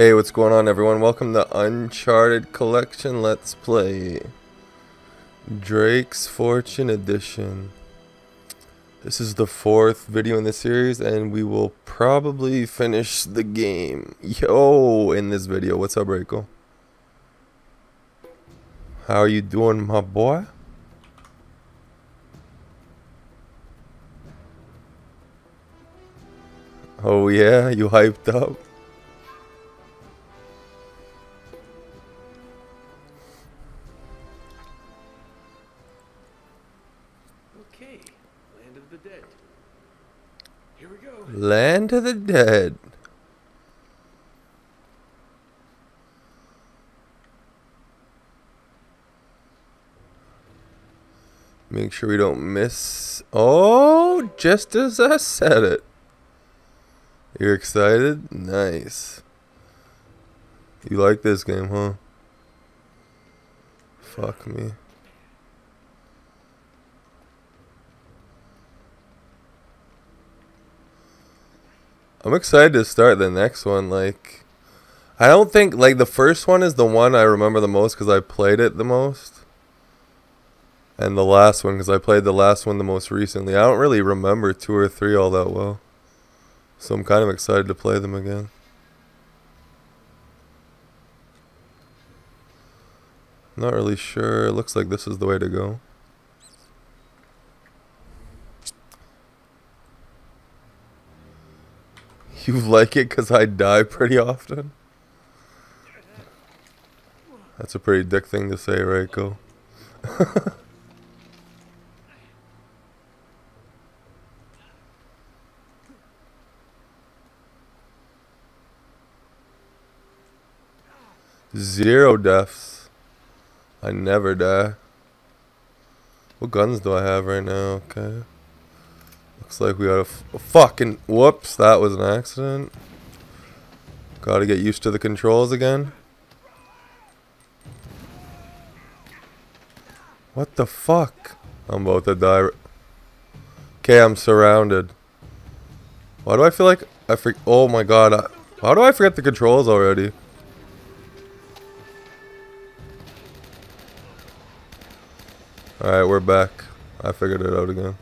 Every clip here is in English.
Hey, what's going on everyone? Welcome to Uncharted Collection Let's Play. Drake's Fortune Edition. This is the fourth video in the series and we will probably finish the game. Yo, in this video. What's up, Rachel? How are you doing, my boy? Oh yeah, you hyped up? Dead. Make sure we don't miss. Oh, just as I said it. You're excited? Nice. You like this game, huh? Fuck me. I'm excited to start the next one. Like, I don't think like the first one is the one I remember the most because I played it the most, and the last one because I played the last one the most recently. I don't really remember two or three all that well, so I'm kind of excited to play them again. Not really sure. It looks like this is the way to go. You like it because I die pretty often? That's a pretty dick thing to say, Reiko. Zero deaths. I never die. What guns do I have right now? Okay. Looks like we got a, fucking whoops. That was an accident. Got to get used to the controls again. What the fuck? I'm about to die. Okay, I'm surrounded. Why do I feel like I freak? Oh my god! I, how do I forget the controls already? All right, we're back. I figured it out again.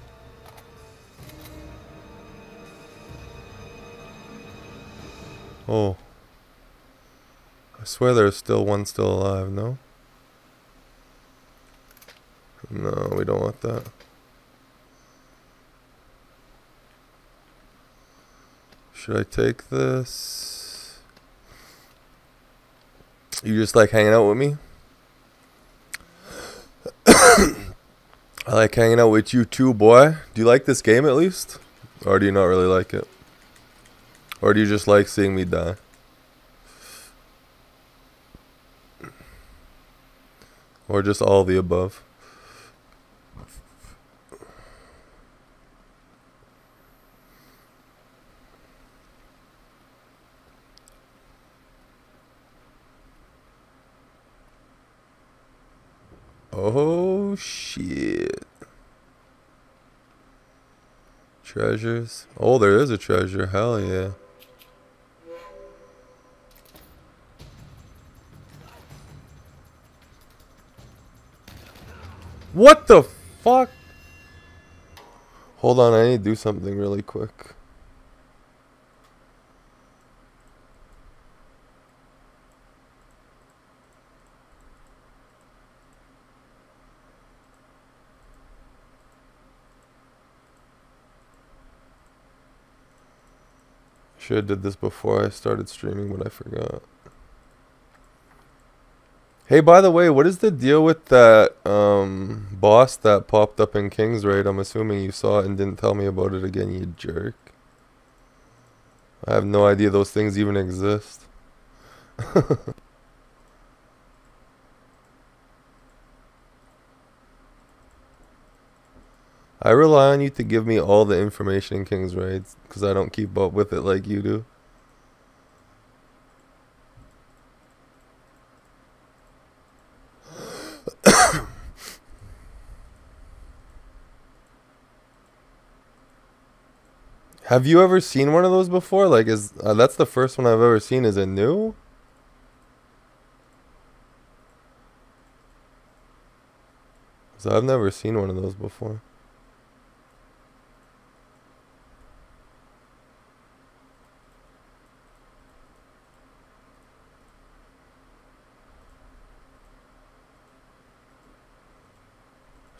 Oh. I swear there's still one still alive, no? No, we don't want that. Should I take this? You just like hanging out with me? I like hanging out with you too, boy. Do you like this game at least? Or do you not really like it? Or do you just like seeing me die? Or just all the above? Oh shit. Treasures. Oh, there is a treasure. Hell yeah. What the fuck? Hold on, I need to do something really quick. Should have did this before I started streaming, but I forgot. Hey, by the way, what is the deal with that um, boss that popped up in King's Raid? I'm assuming you saw it and didn't tell me about it again, you jerk. I have no idea those things even exist. I rely on you to give me all the information in King's Raids because I don't keep up with it like you do. Have you ever seen one of those before? Like, is uh, that's the first one I've ever seen? Is it new? So I've never seen one of those before.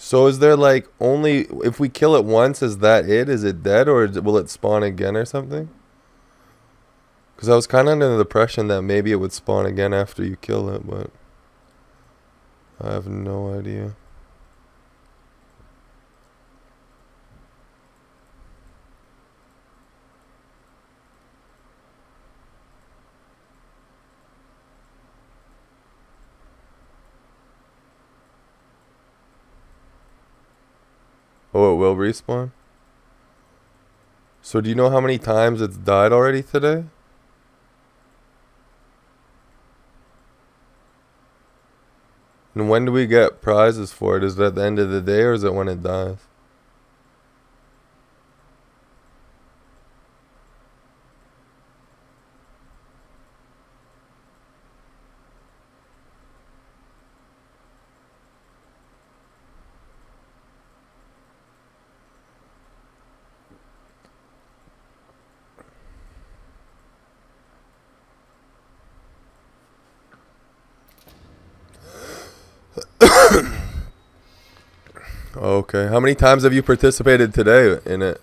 So is there like only if we kill it once, is that it? Is it dead or it, will it spawn again or something? Because I was kind of under the impression that maybe it would spawn again after you kill it, but I have no idea. Oh, it will respawn? So do you know how many times it's died already today? And when do we get prizes for it? Is it at the end of the day or is it when it dies? Okay. How many times have you participated today in it?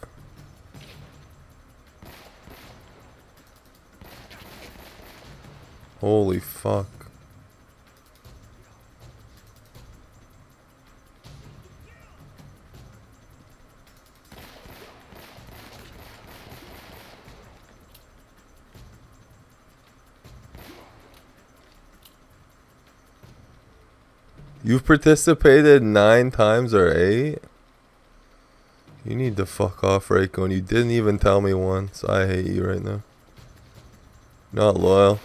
Holy fuck. You've participated nine times or eight? You need to fuck off, Reiko, and you didn't even tell me once. I hate you right now. Not loyal.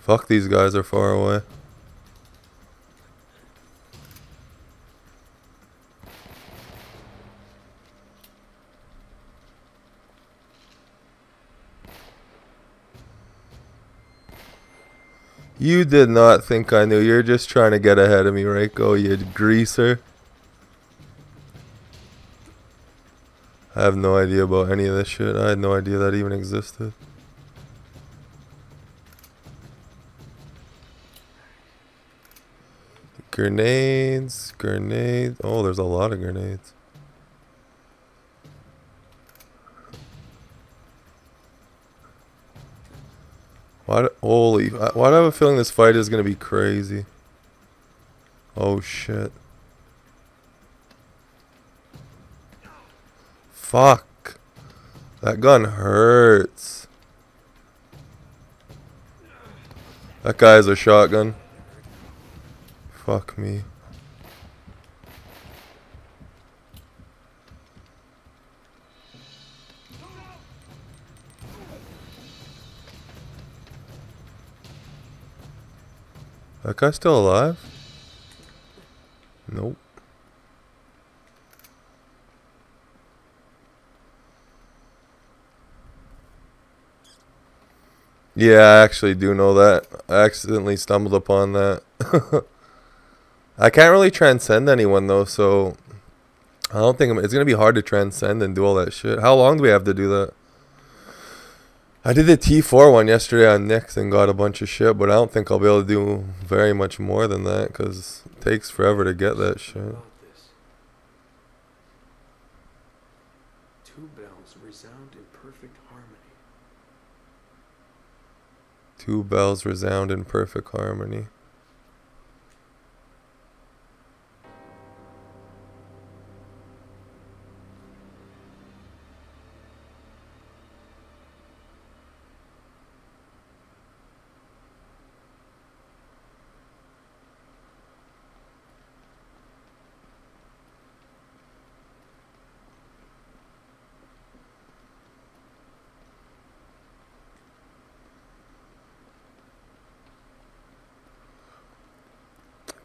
Fuck, these guys are far away. You did not think I knew. You're just trying to get ahead of me, right? Go, you greaser. I have no idea about any of this shit. I had no idea that even existed. Grenades, grenades. Oh, there's a lot of grenades. Why? Holy! Why do I have a feeling this fight is gonna be crazy? Oh shit! Fuck! That gun hurts. That guy has a shotgun. Fuck me. That guy still alive? Nope. Yeah, I actually do know that. I accidentally stumbled upon that. I can't really transcend anyone though, so I don't think I'm, it's gonna be hard to transcend and do all that shit. How long do we have to do that? I did the T4 one yesterday on Nyx and got a bunch of shit, but I don't think I'll be able to do very much more than that because it takes forever to get that shit. Two bells resound in perfect harmony. Two bells resound in perfect harmony.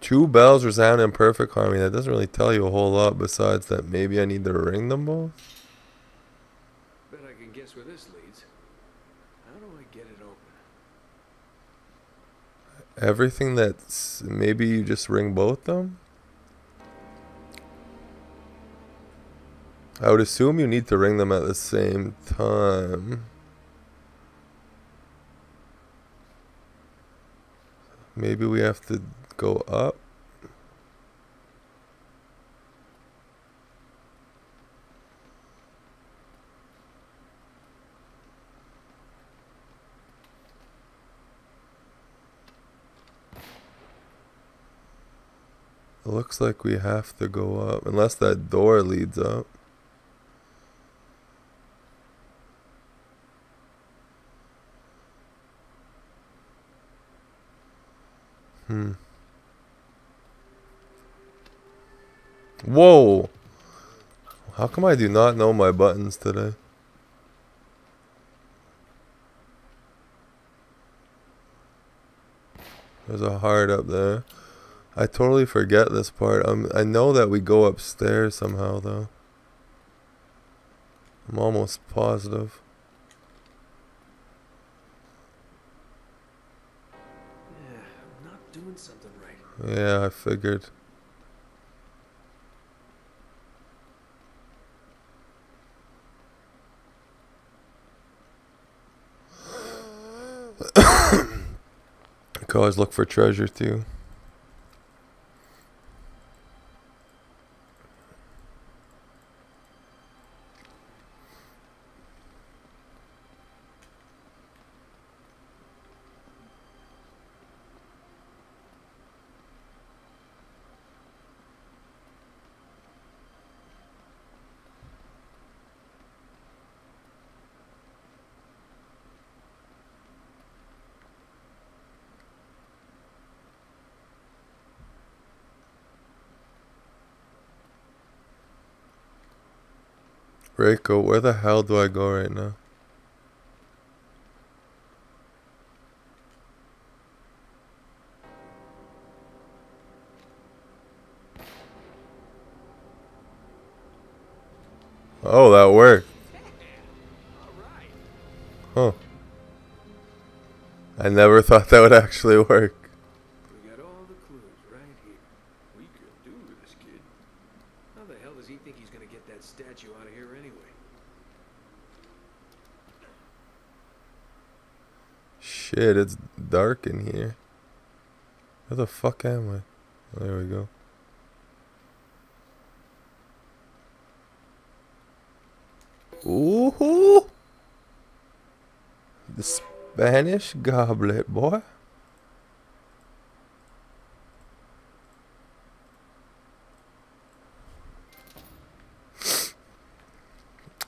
Two bells resound in perfect harmony. That doesn't really tell you a whole lot besides that maybe I need to ring them both. Bet I can guess where this leads. How do I get it open? Everything that's maybe you just ring both them. I would assume you need to ring them at the same time. Maybe we have to go up. It looks like we have to go up, unless that door leads up. Hmm. Whoa! How come I do not know my buttons today? There's a heart up there. I totally forget this part. Um, I know that we go upstairs somehow, though. I'm almost positive. Yeah, I'm not doing something right. Yeah, I figured. I can always look for treasure too. Reiko, where the hell do I go right now? Oh, that worked. Huh. I never thought that would actually work. We got all the clues right here. We could do this, kid. How the hell does he think he's gonna get that statue out of here anyway? Shit, it's dark in here. Where the fuck am I? There we go. Ooh, the Spanish goblet, boy.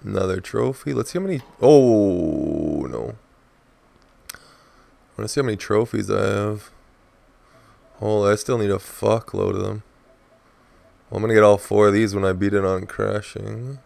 Another trophy. Let's see how many. Oh no. Want to see how many trophies I have. Oh, I still need a fuckload of them. Well, I'm gonna get all four of these when I beat it on Crushing.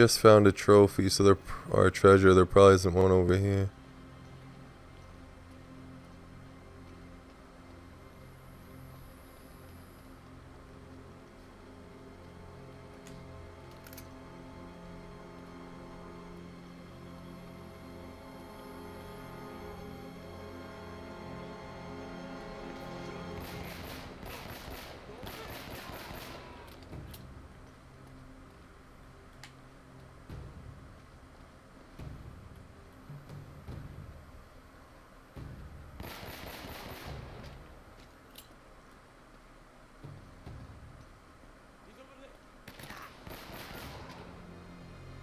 Just found a trophy, so there, our treasure. There probably isn't one over here.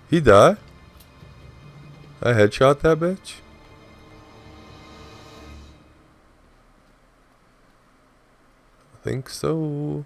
He died? I headshot that bitch? I think so.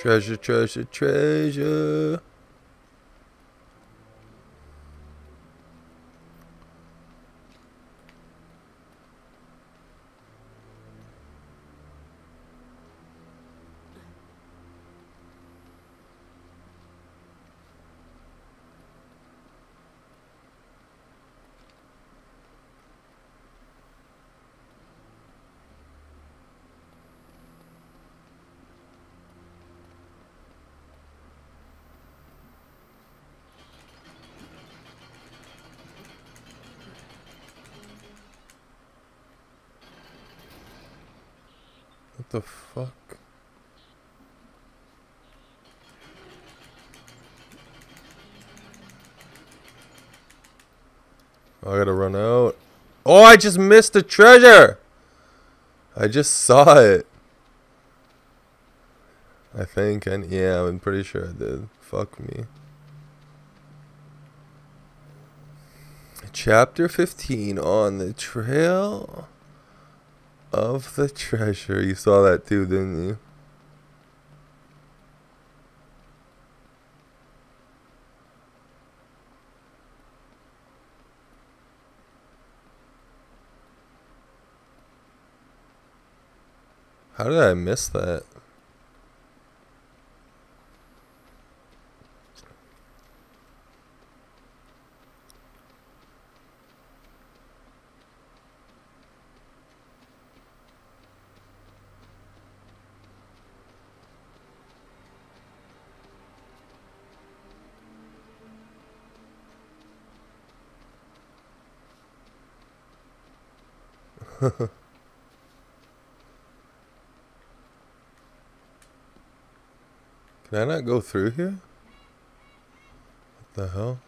Treasure, treasure, treasure. the fuck? Oh, I gotta run out. Oh, I just missed the treasure! I just saw it. I think, and yeah, I'm pretty sure I did. Fuck me. Chapter 15 on the trail of the treasure. You saw that too, didn't you? How did I miss that? Can I not go through here? What the hell?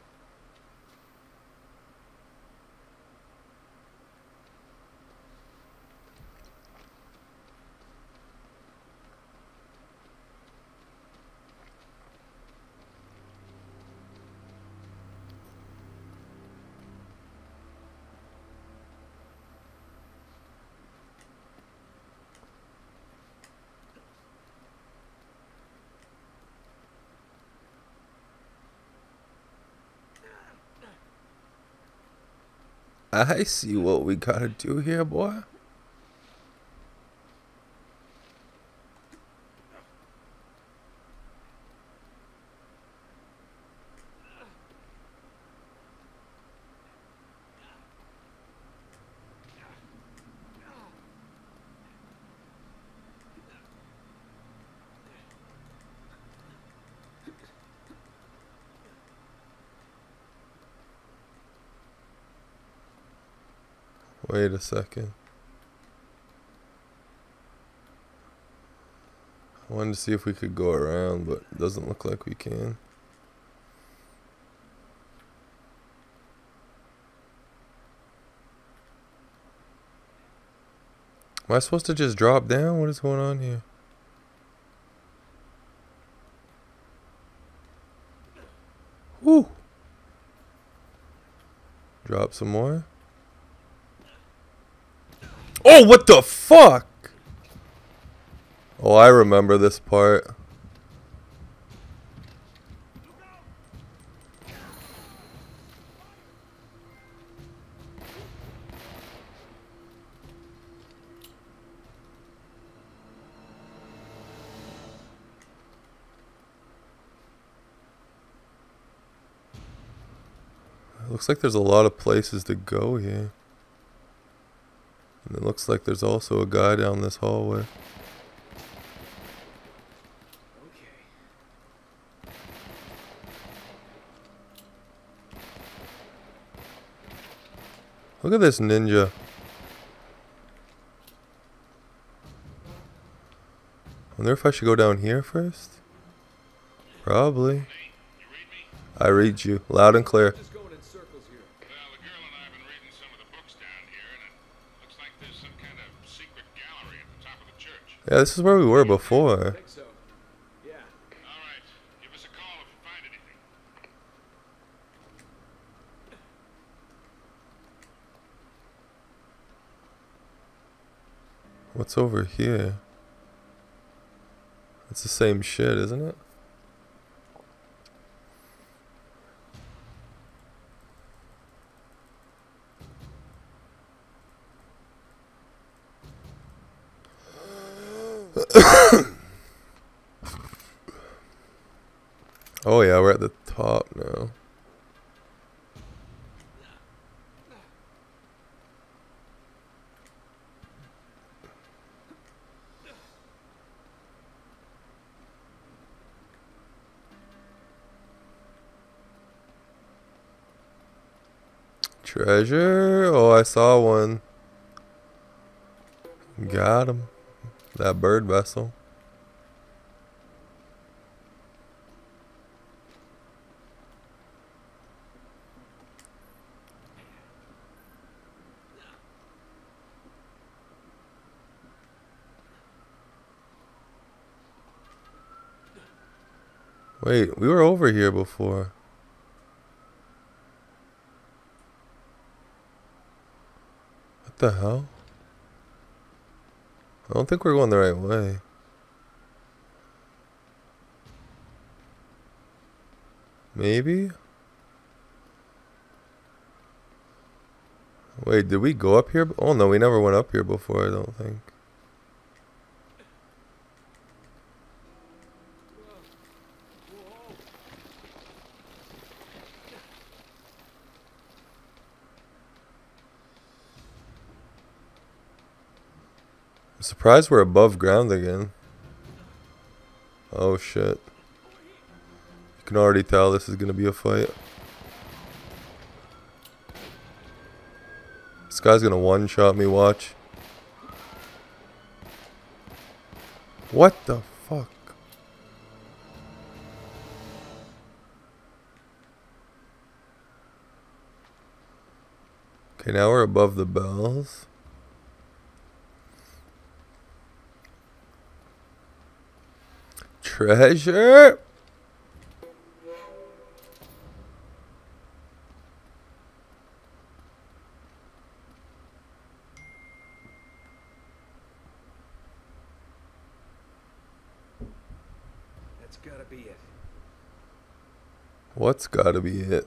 I see what we gotta do here, boy. Wait a second. I wanted to see if we could go around, but it doesn't look like we can. Am I supposed to just drop down? What is going on here? Woo! Drop some more. Oh, what the fuck? Oh, I remember this part. Looks like there's a lot of places to go here. And it looks like there's also a guy down this hallway. Look at this ninja. Wonder if I should go down here first? Probably. I read you loud and clear. Yeah, this is where we were before. What's over here? It's the same shit, isn't it? oh yeah, we're at the top now. Treasure? Oh, I saw one. Got him. That bird vessel. Wait, we were over here before. What the hell? I don't think we're going the right way. Maybe? Wait, did we go up here? Oh no, we never went up here before, I don't think. Surprised we're above ground again. Oh shit. You can already tell this is gonna be a fight. This guy's gonna one shot me, watch. What the fuck? Okay, now we're above the bells. Treasure! That's gotta be it. What's gotta be it?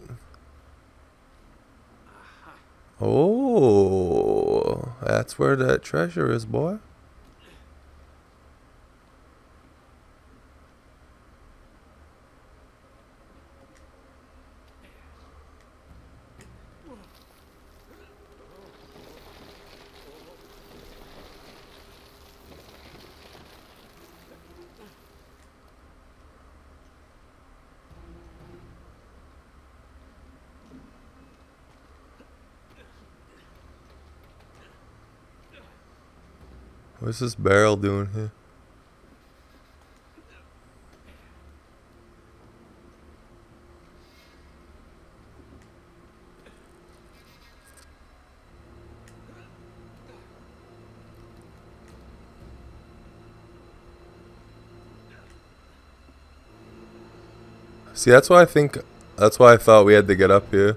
Oh, that's where that treasure is, boy. What's this barrel doing here? See, that's why I think, that's why I thought we had to get up here.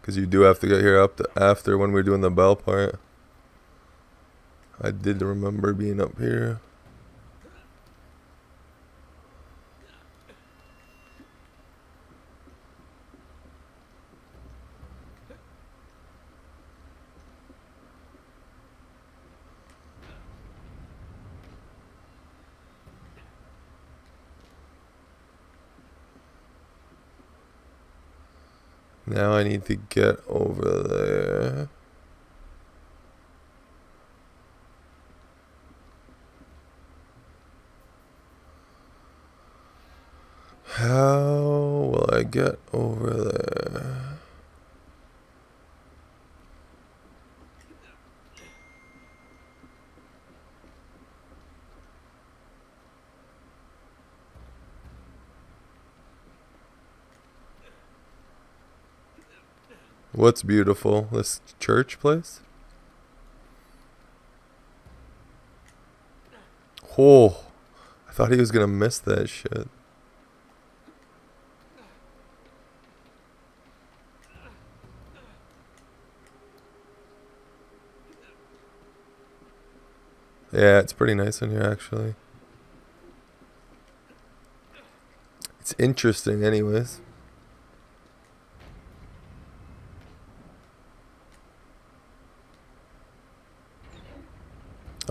Because you do have to get here up to after when we're doing the bell part. I did remember being up here. Now I need to get over there. How will I get over there? What's beautiful? This church place? Oh, I thought he was gonna miss that shit. Yeah, it's pretty nice in here actually. It's interesting anyways.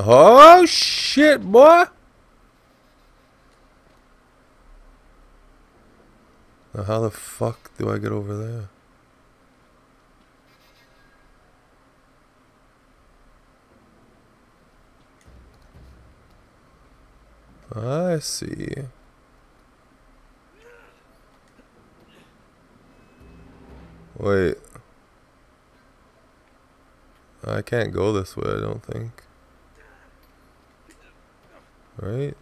Oh shit, boy! Now how the fuck do I get over there? I see. Wait. I can't go this way, I don't think. Right?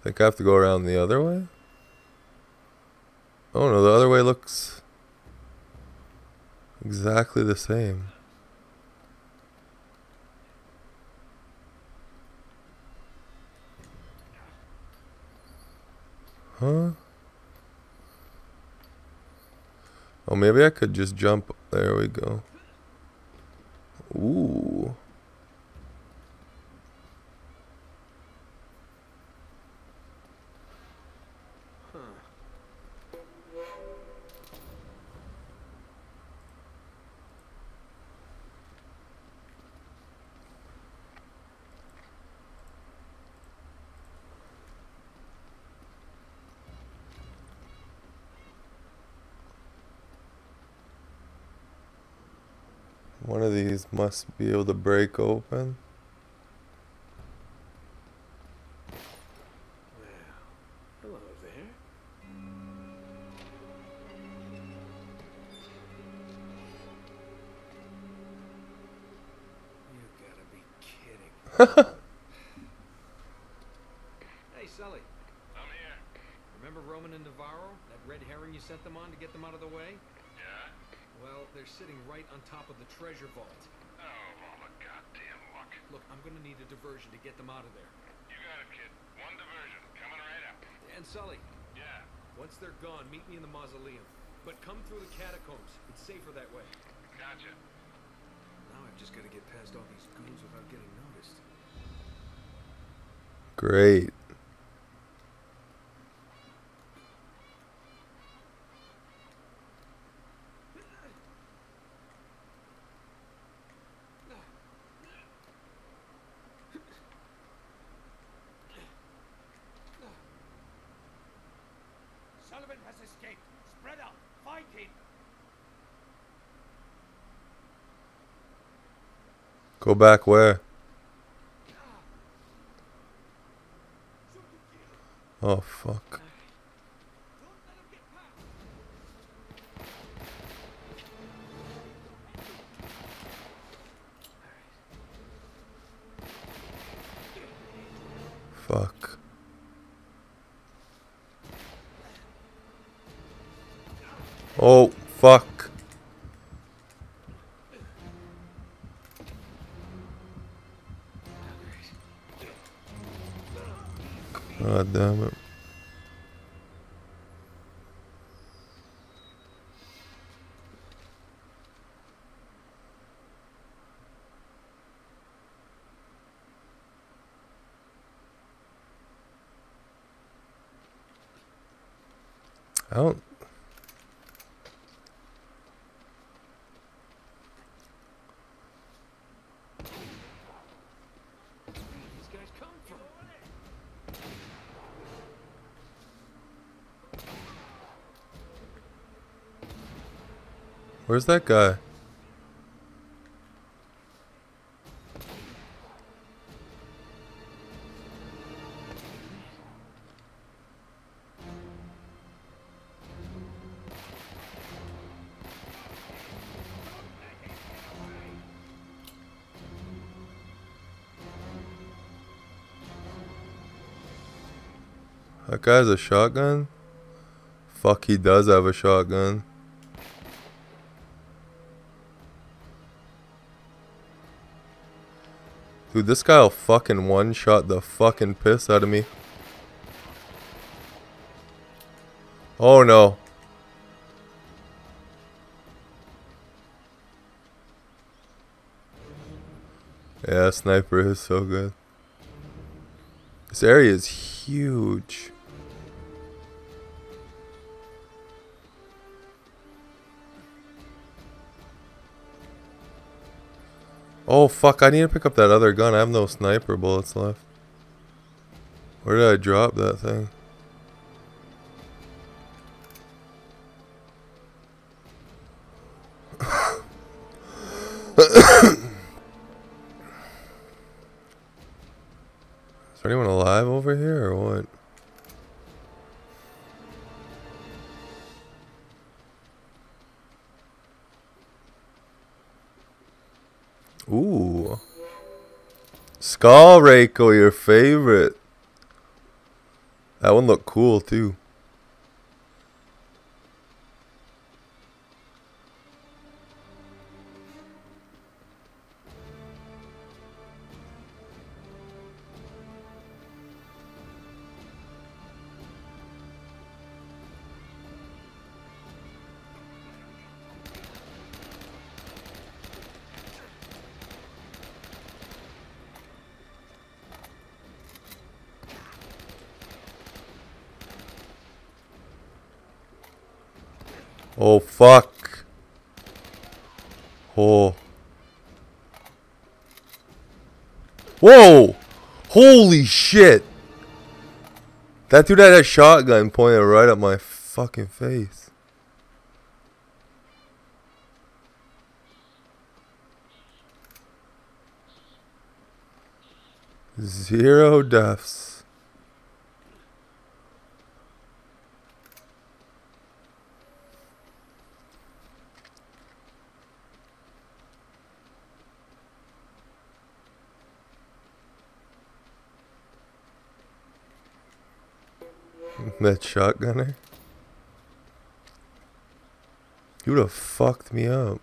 I Think I have to go around the other way? Oh no, the other way looks exactly the same. Huh? Oh, maybe I could just jump. There we go. Ooh. One of these must be able to break open. Great. Sullivan has escaped. Spread out. Find him. Go back where? Oh fuck. Fuck. Oh, fuck. God Where's that guy? That guy's a shotgun? Fuck, he does have a shotgun. Dude, this guy'll fucking one shot the fucking piss out of me. Oh no. Yeah, sniper is so good. This area is huge. Oh fuck, I need to pick up that other gun. I have no sniper bullets left. Where did I drop that thing? Skull Reiko, your favorite. That one looked cool too. Oh fuck. Oh. Whoa! Holy shit! That dude had a shotgun pointed right at my fucking face. Zero deaths. That shotgunner? You would have fucked me up.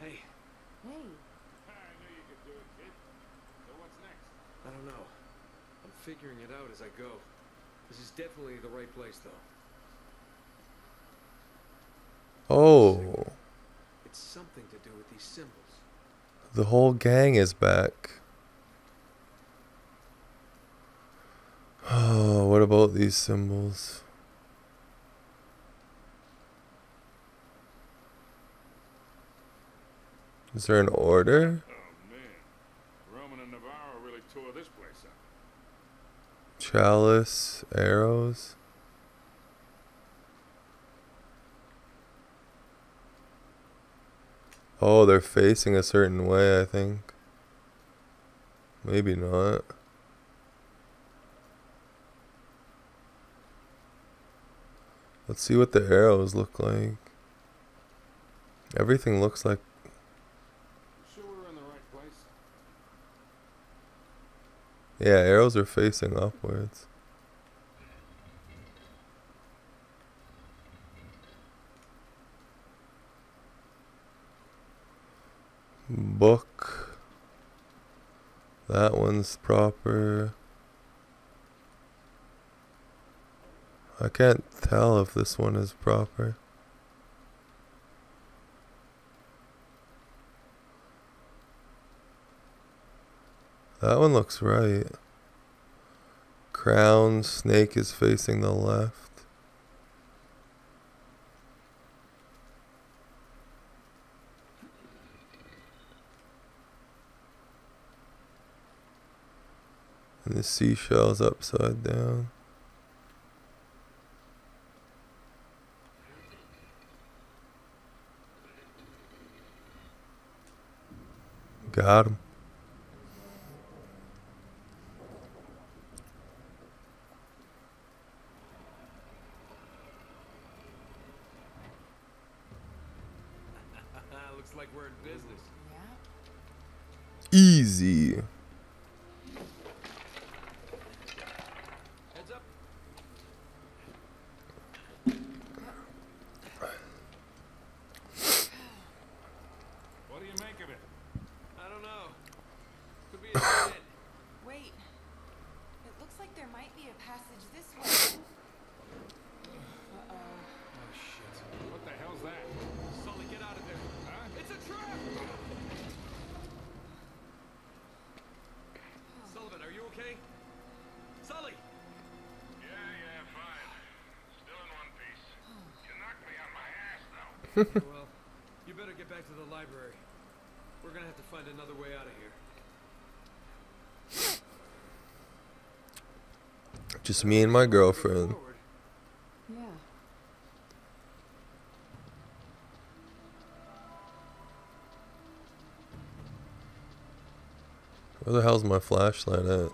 Hey, Hey, I knew you could do it, kid. So what's next? I don't know. I'm figuring it out as I go. This is definitely the right place, though. Oh, It's something to do with these symbols. the whole gang is back. Oh, what about these symbols? Is there an order? Oh man, Roman and Navarro really tore this place up. Chalice, arrows. Oh, they're facing a certain way, I think. Maybe not. Let's see what the arrows look like. Everything looks like. Yeah, arrows are facing upwards. Book. That one's proper. I can't tell if this one is proper. That one looks right. Crown snake is facing the left. And the seashell's upside down. Got him. Looks like we're in business. Easy. Heads up. What do you make of it? I don't know. Could be a dead end. Wait. It looks like there might be a passage this way. Uh-oh. Oh shit. What the hell's that? Sully, get out of there. Huh? It's a trap! Sullivan, are you okay? Sully! Yeah, yeah, fine. Still in one piece. You knocked me on my ass, though. well, you better get back to the library. We're gonna have to find another way out of here. Just me and my girlfriend. Yeah. Where the hell's my flashlight at?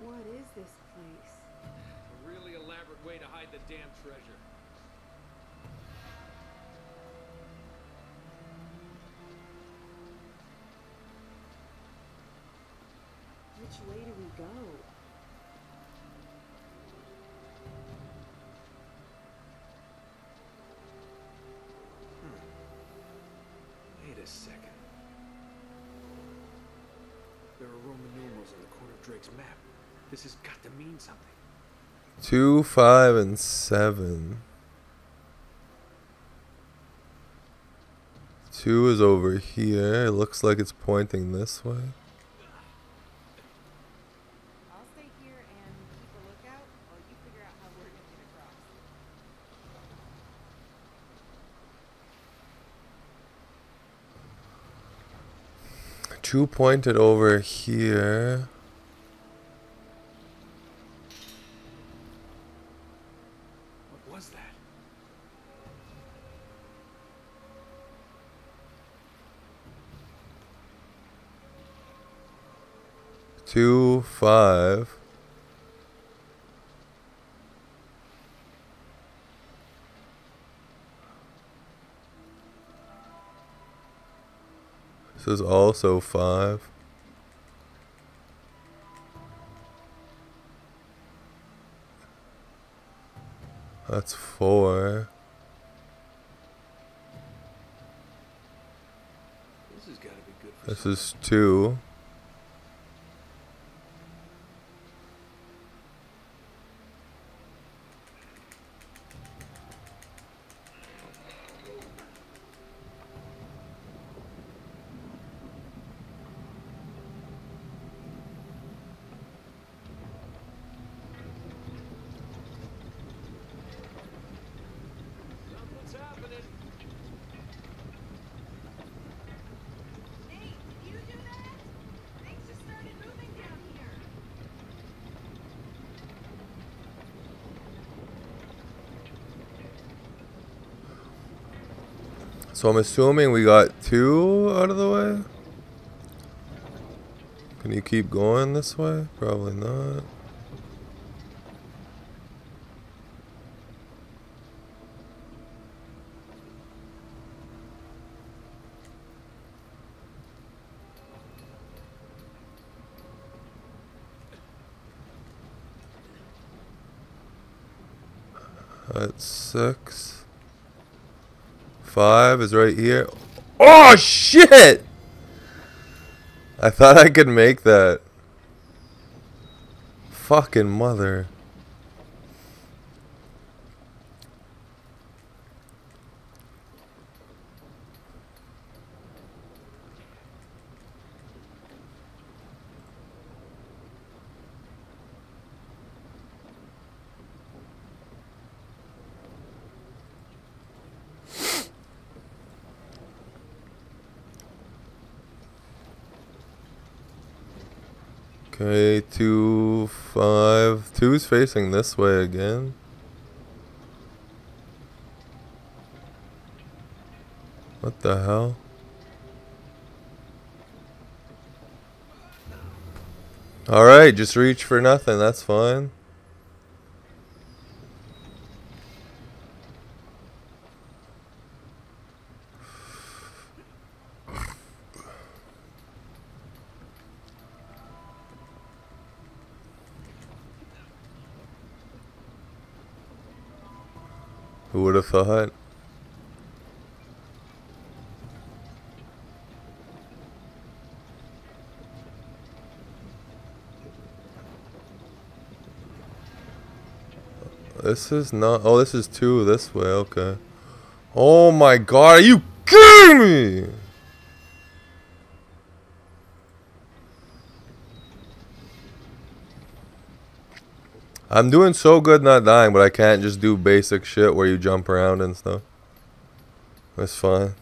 What is this place? A really elaborate way to hide the damn treasure. Which way do we go? Hmm. Wait a second. There are Roman numerals on the corner of Drake's map. This has got to mean something. Two, five, and seven. Two is over here. It looks like it's pointing this way. I'll stay here and keep a lookout while you figure out how we're gonna get across. Two pointed over here. What was that? Two, five. This is also 5. That's 4. This is, this is 2. So I'm assuming we got two out of the way. Can you keep going this way? Probably not. That's six. Five is right here. Oh shit! I thought I could make that. Fucking mother. Okay, two, Facing this way again. What the hell? Alright, just reach for nothing. That's fine. Have thought? This is not. Oh, this is two this way. Okay. Oh my god, are you kidding me? I'm doing so good not dying, but I can't just do basic shit where you jump around and stuff. That's fine.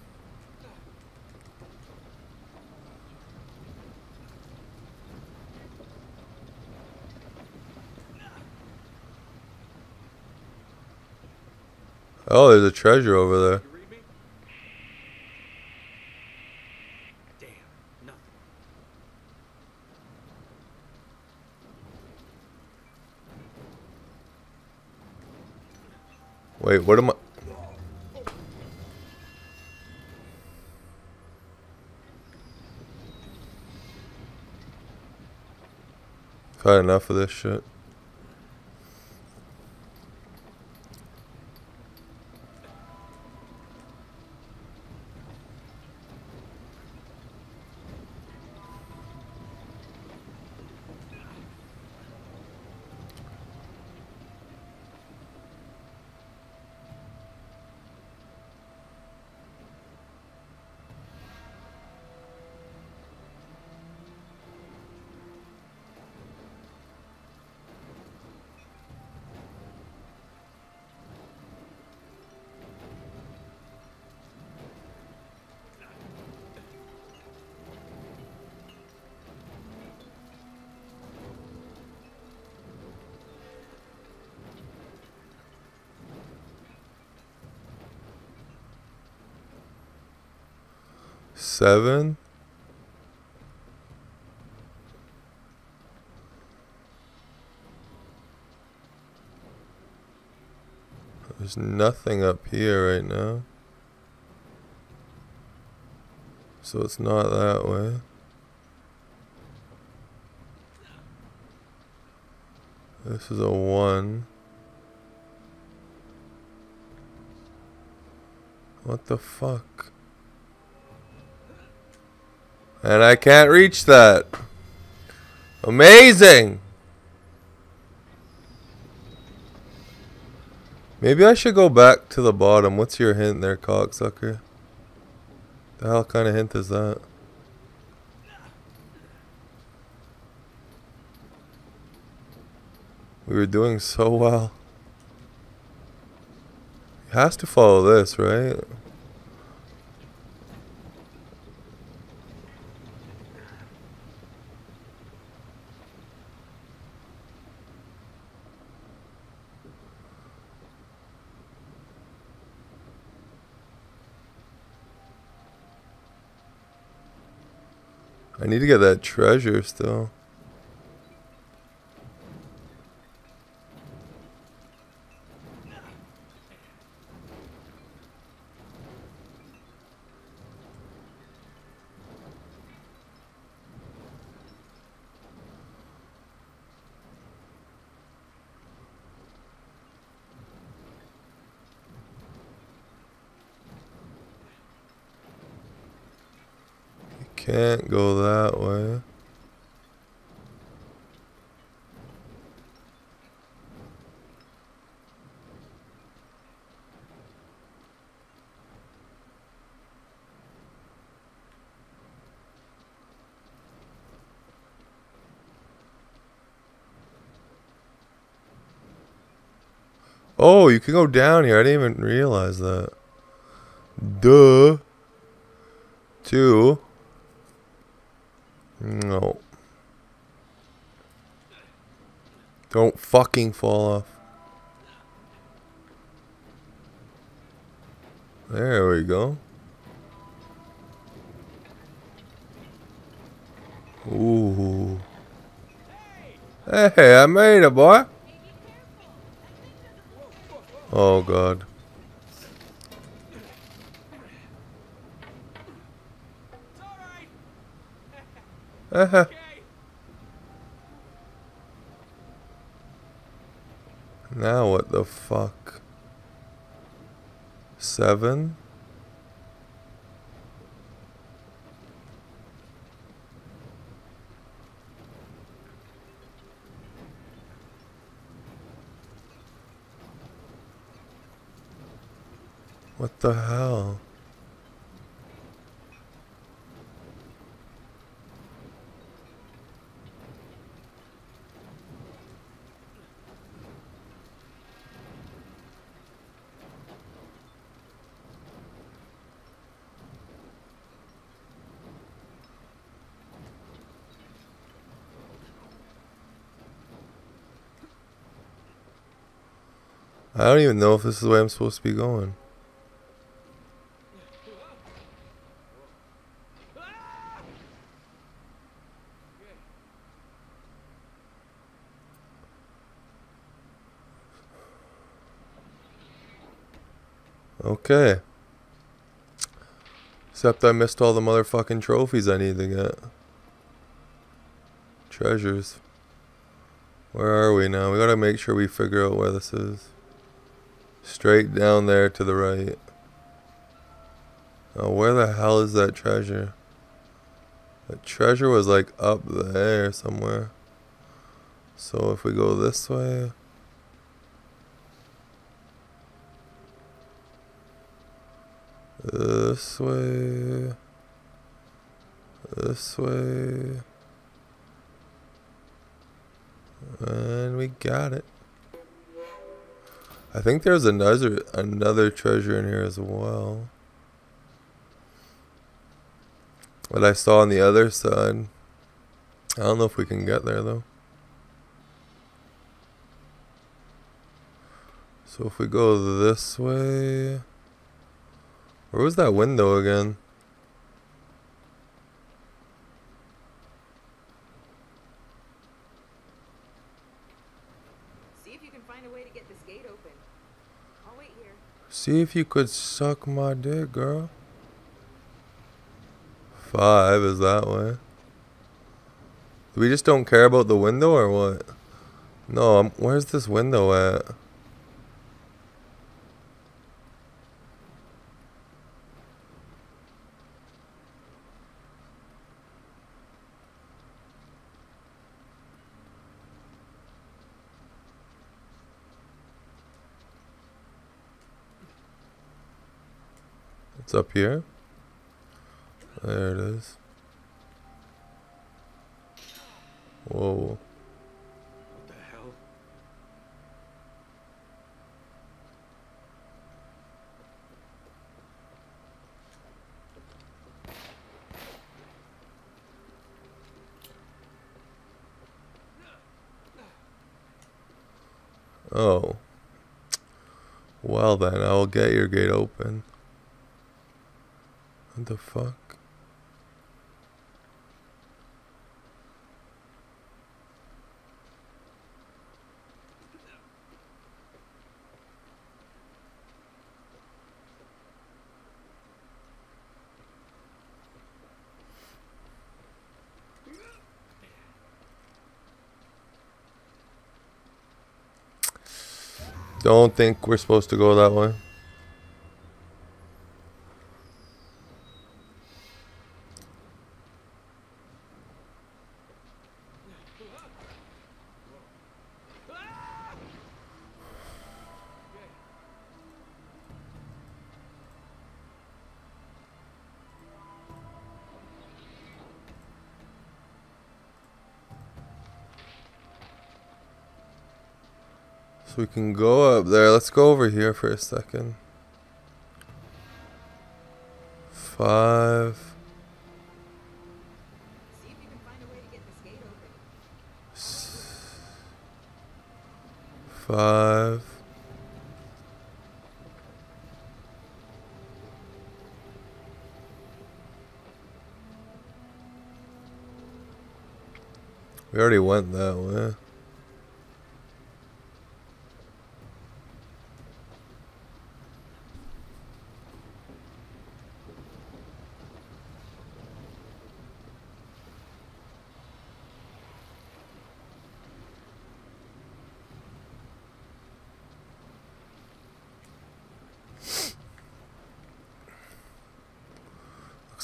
Oh, there's a treasure over there. You read me? Damn, nothing. Wait, what am I? Had enough of this shit. Seven? There's nothing up here right now. So it's not that way. This is a one. What the fuck? And I can't reach that. Amazing! Maybe I should go back to the bottom. What's your hint there, cocksucker? The hell kind of hint is that? We were doing so well. He has to follow this, right? I need to get that treasure still. Can't go that way. Oh, you go down here. I didn't even realize that. Duh. Two. No. Don't fucking fall off. There we go. Ooh. Hey, I made it, boy. Oh, God. Now what the fuck? Seven? What the hell? I don't even know if this is the way I'm supposed to be going. Okay. Except I missed all the motherfucking trophies I need to get. Treasures. Where are we now? We gotta make sure we figure out where this is. Straight down there to the right. Oh, where the hell is that treasure? The treasure was like up there somewhere. So if we go this way. This way. This way. And we got it. I think there's another another treasure in here as well. What I saw on the other side. I don't know if we can get there though. So if we go this way. Where was that window again? See if you can find a way to get this gate open. I'll wait here. See if you could suck my dick, girl. Five is that way. We just don't care about the window or what? No, I'm, where's this window at? It's up here. There it is. Whoa. What the hell? Oh. Well then, I'll get your gate open. What the fuck? Don't think we're supposed to go that way. Can go up there. Let's go over here for a second. Five. See if you can find a way to get this gate open. s- Five. We already went that way.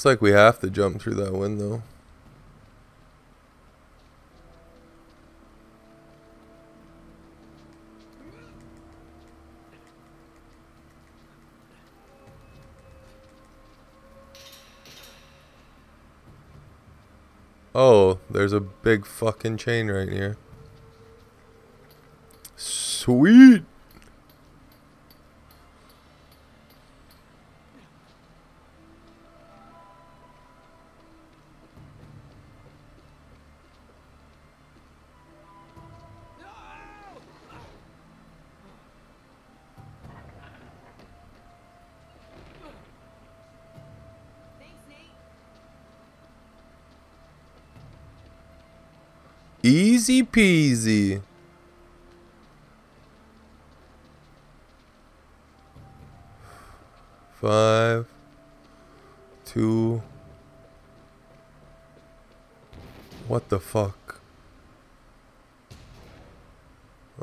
Looks like we have to jump through that window. Oh, there's a big fucking chain right here. Sweet. Easy peasy. Five, two. What the fuck?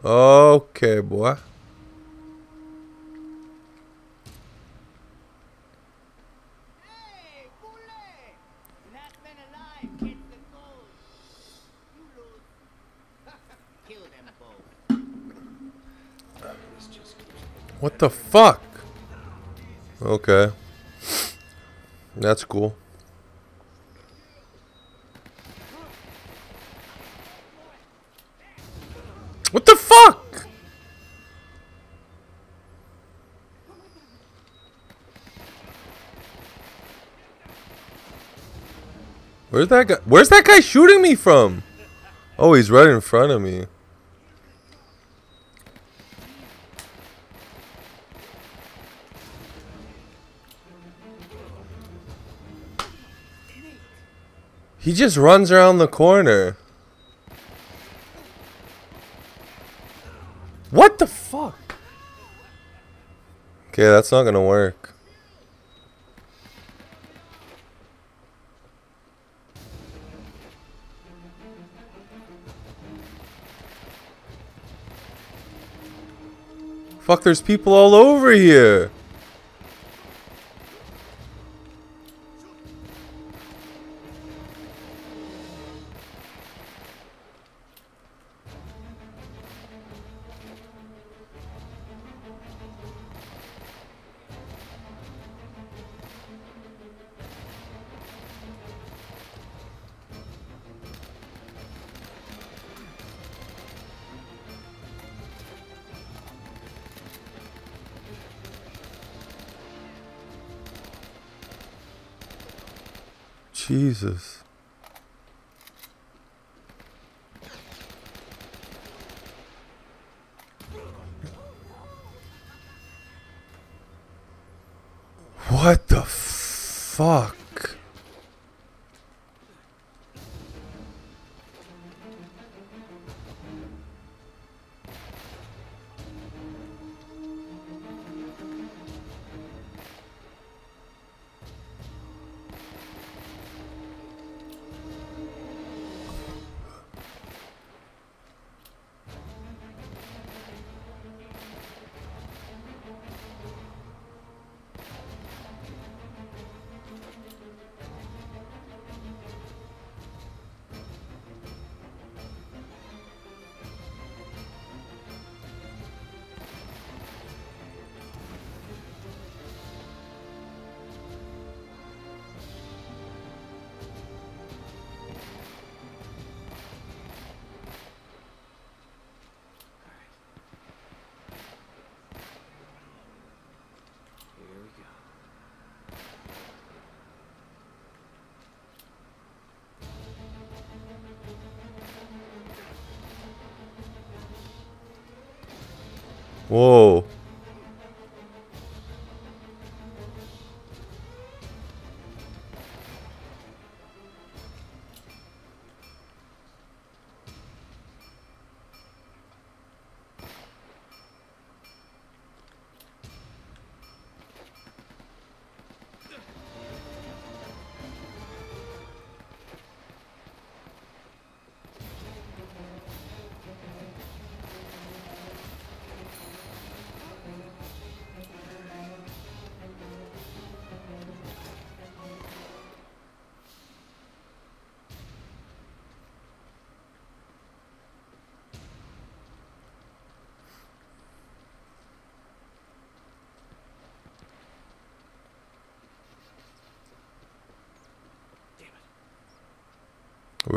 Okay, boy. Hey, Boule! Last man alive gets the gold. You lose. Kill them both. This just keeps What the fuck? Okay. That's cool. What the fuck? Where's that guy? Where's that guy shooting me from? Oh, he's right in front of me. He just runs around the corner. What the fuck? Okay, that's not gonna work. Fuck, there's people all over here.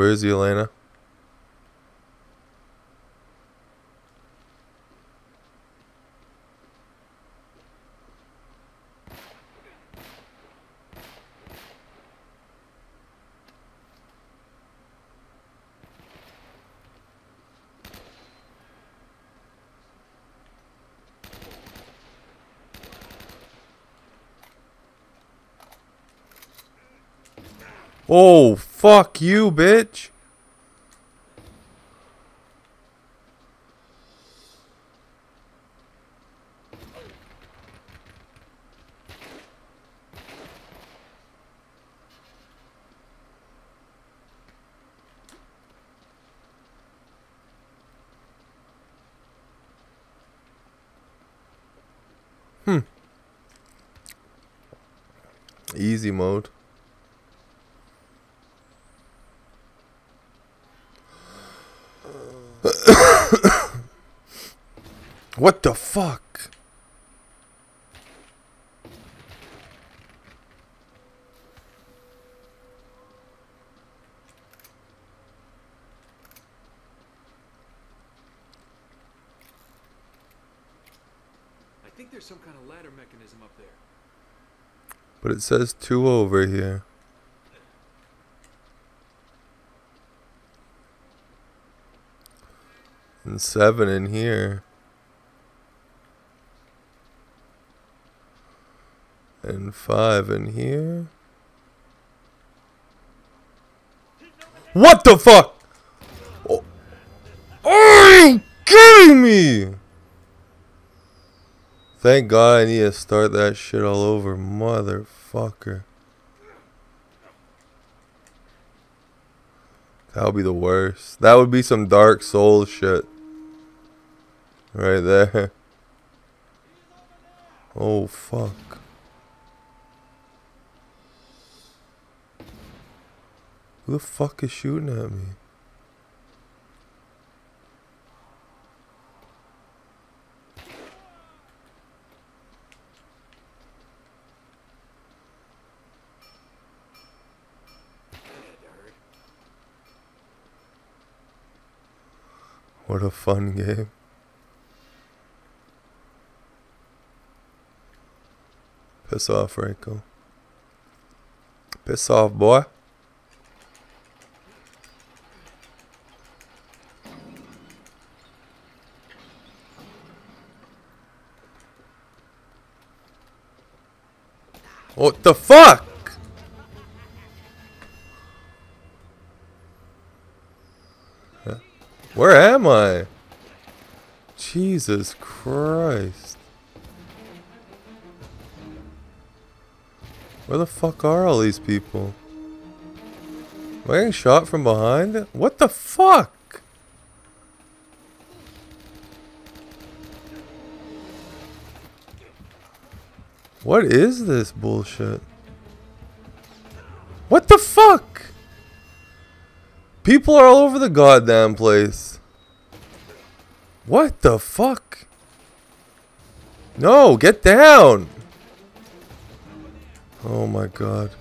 Where is Elena? Oh, fuck you, bitch. Hmm. Easy mode. What the fuck? I think there's some kind of ladder mechanism up there. But it says two over here. And seven in here. And five in here. What the fuck? Oh. Are you kidding me? Thank God I need to start that shit all over, motherfucker. That would be the worst. That would be some Dark Souls shit. Right there. Oh, fuck. Who the fuck is shooting at me? What a fun game. Piss off, Franco. Piss off, boy. What the fuck? Where am I? Jesus Christ. Where the fuck are all these people? Am I getting shot from behind? What the fuck? What is this bullshit? What the fuck? People are all over the goddamn place. What the fuck? No, get down. Oh my god.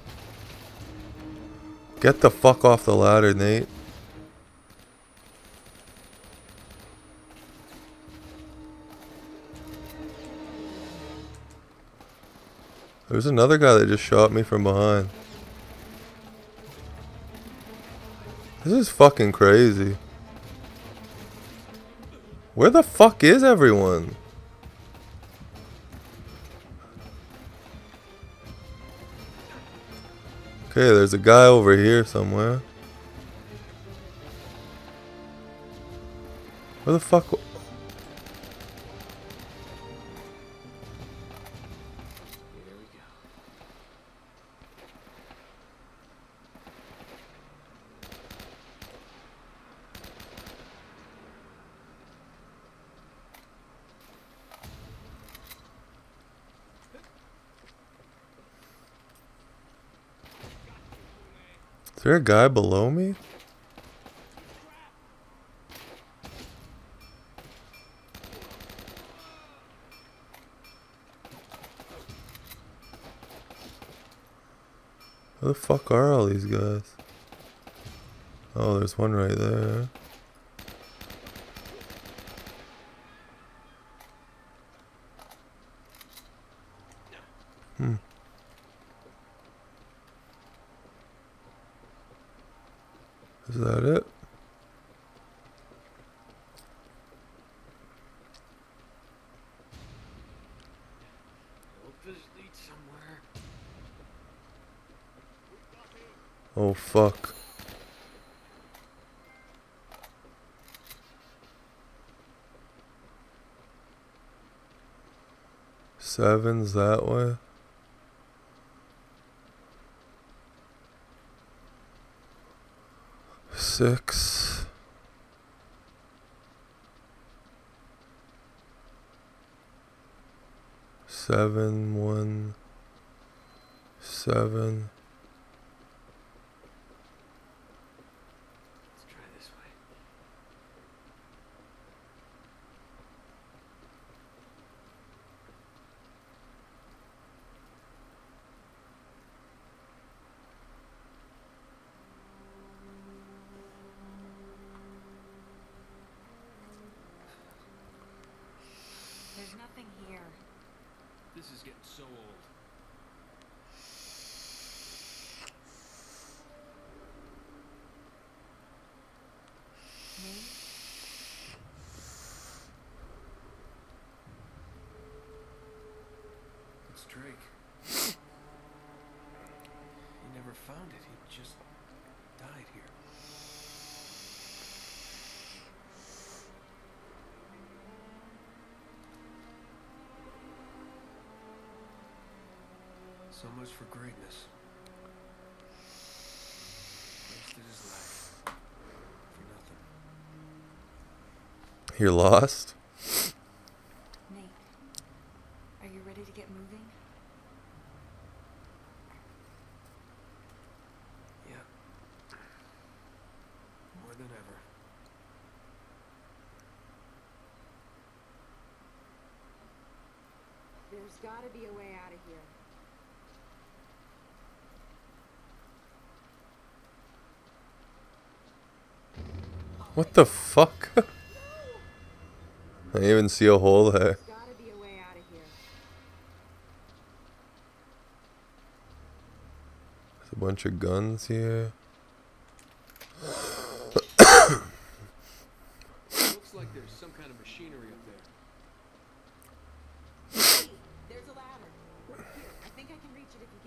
Get the fuck off the ladder, Nate. There's another guy that just shot me from behind. This is fucking crazy. Where the fuck is everyone? Okay, there's a guy over here somewhere. Where the fuck? Is there a guy below me? Where the fuck are all these guys? Oh, there's one right there. Hmm. Is that it? Oh fuck. Seven's that way. Six. Seven, one, seven. Let's try this way. There's nothing here. This is getting so old. Nate? It's Drake. he never found it. He just died here. So much for greatness. Wasted his life. For nothing. You're lost? Nate? Are you ready to get moving? Yeah. More than ever. There's gotta be a way out of here. What the fuck? I didn't even see a hole there. There's gotta be a way out of here. There's a bunch of guns here. Looks like there's some kind of machinery up there. There's a ladder. Here, I think I can reach it if you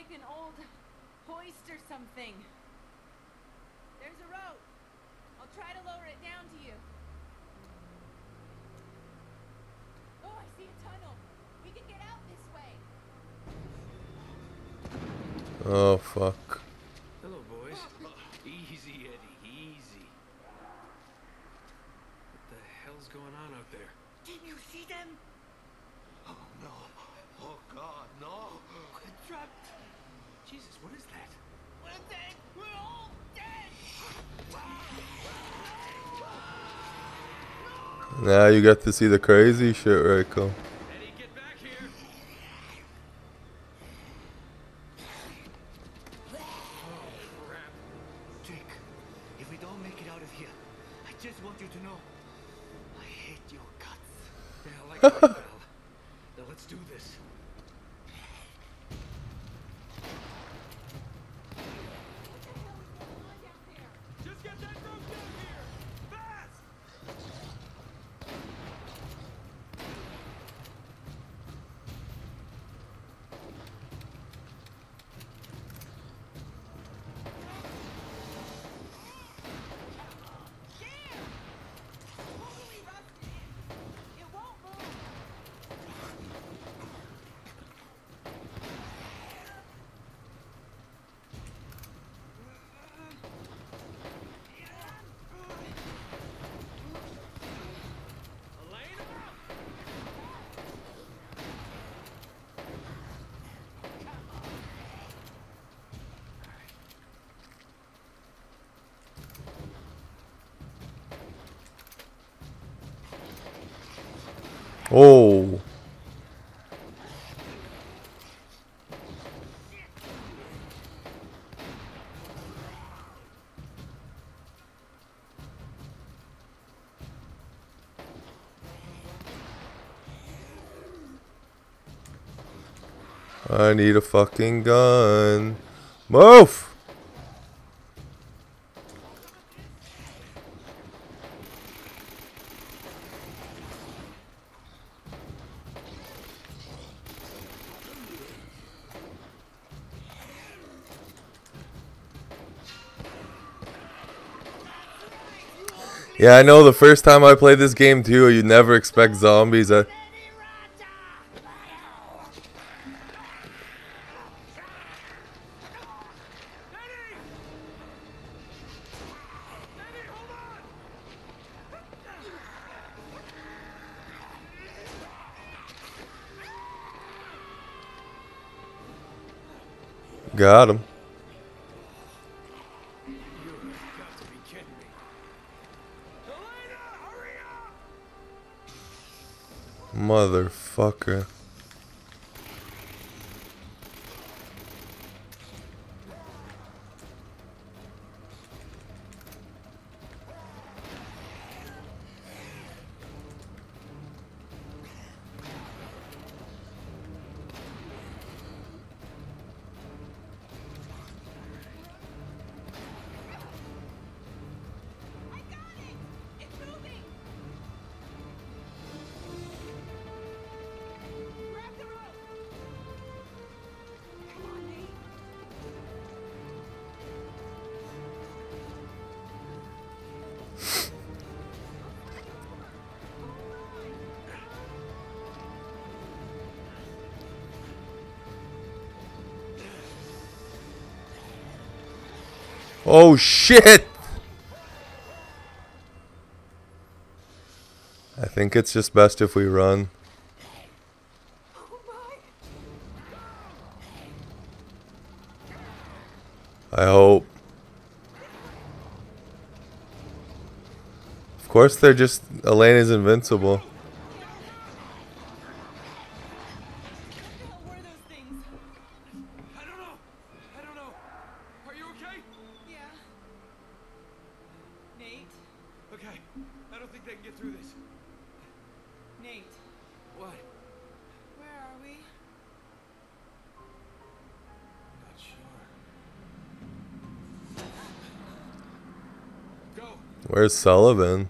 like an old hoist or something. There's a rope. I'll try to lower it down to you. Oh, I see a tunnel. We can get out this way. Oh fuck. Hello, boys. Easy, Eddie. Easy. What the hell's going on out there? Can you see them? Oh no. Oh God, no. We're trapped. Jesus, what is that? We're dead. We're all dead. Now you got to see the crazy shit, Reiko. Eddie, I need a fucking gun. Move! Yeah, I know the first time I played this game too, you never expect zombies. I, got him. Shit! I think it's just best if we run. I hope. Of course, they're just. Elena's invincible. Where's Sullivan?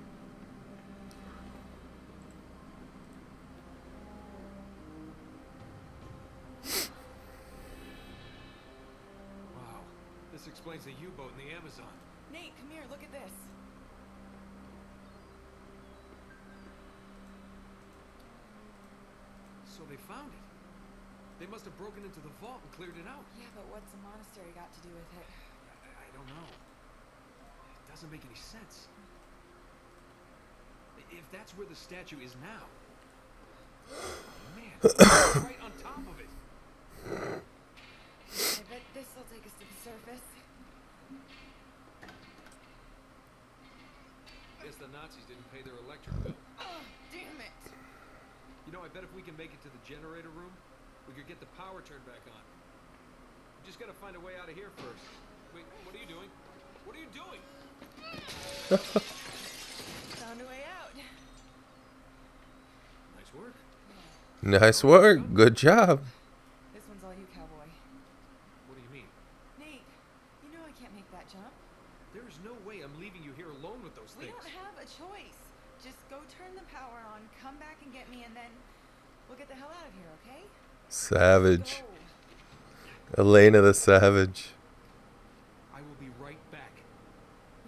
This explains the U-boat in the Amazon. Nate, come here, look at this. So they found it. They must have broken into the vault and cleared it out. Yeah, but what's the monastery got to do with it? I, I don't know. It doesn't make any sense. I- If that's where the statue is now. Man, it's right on top of it. I bet this will take us to the surface. Guess the Nazis didn't pay their electric bill. Oh, damn it. You know, I bet if we can make it to the generator room, we could get the power turned back on. We just gotta find a way out of here first. Wait, what are you doing? What are you doing? Found a way out. Nice work. Nice work. Good job. This one's all you, cowboy. What do you mean? Nate, you know I can't make that jump. There is no way I'm leaving you here alone with those We things. don't have a choice. Just go turn the power on, come back and get me, and then we'll get the hell out of here, okay? Savage. Elena the Savage. I will be right back.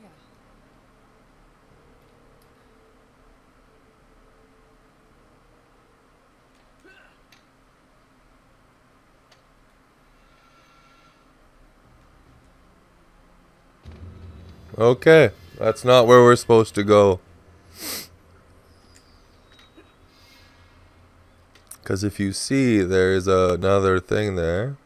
Yeah. Okay. That's not where we're supposed to go. Because if you see, there's another thing there.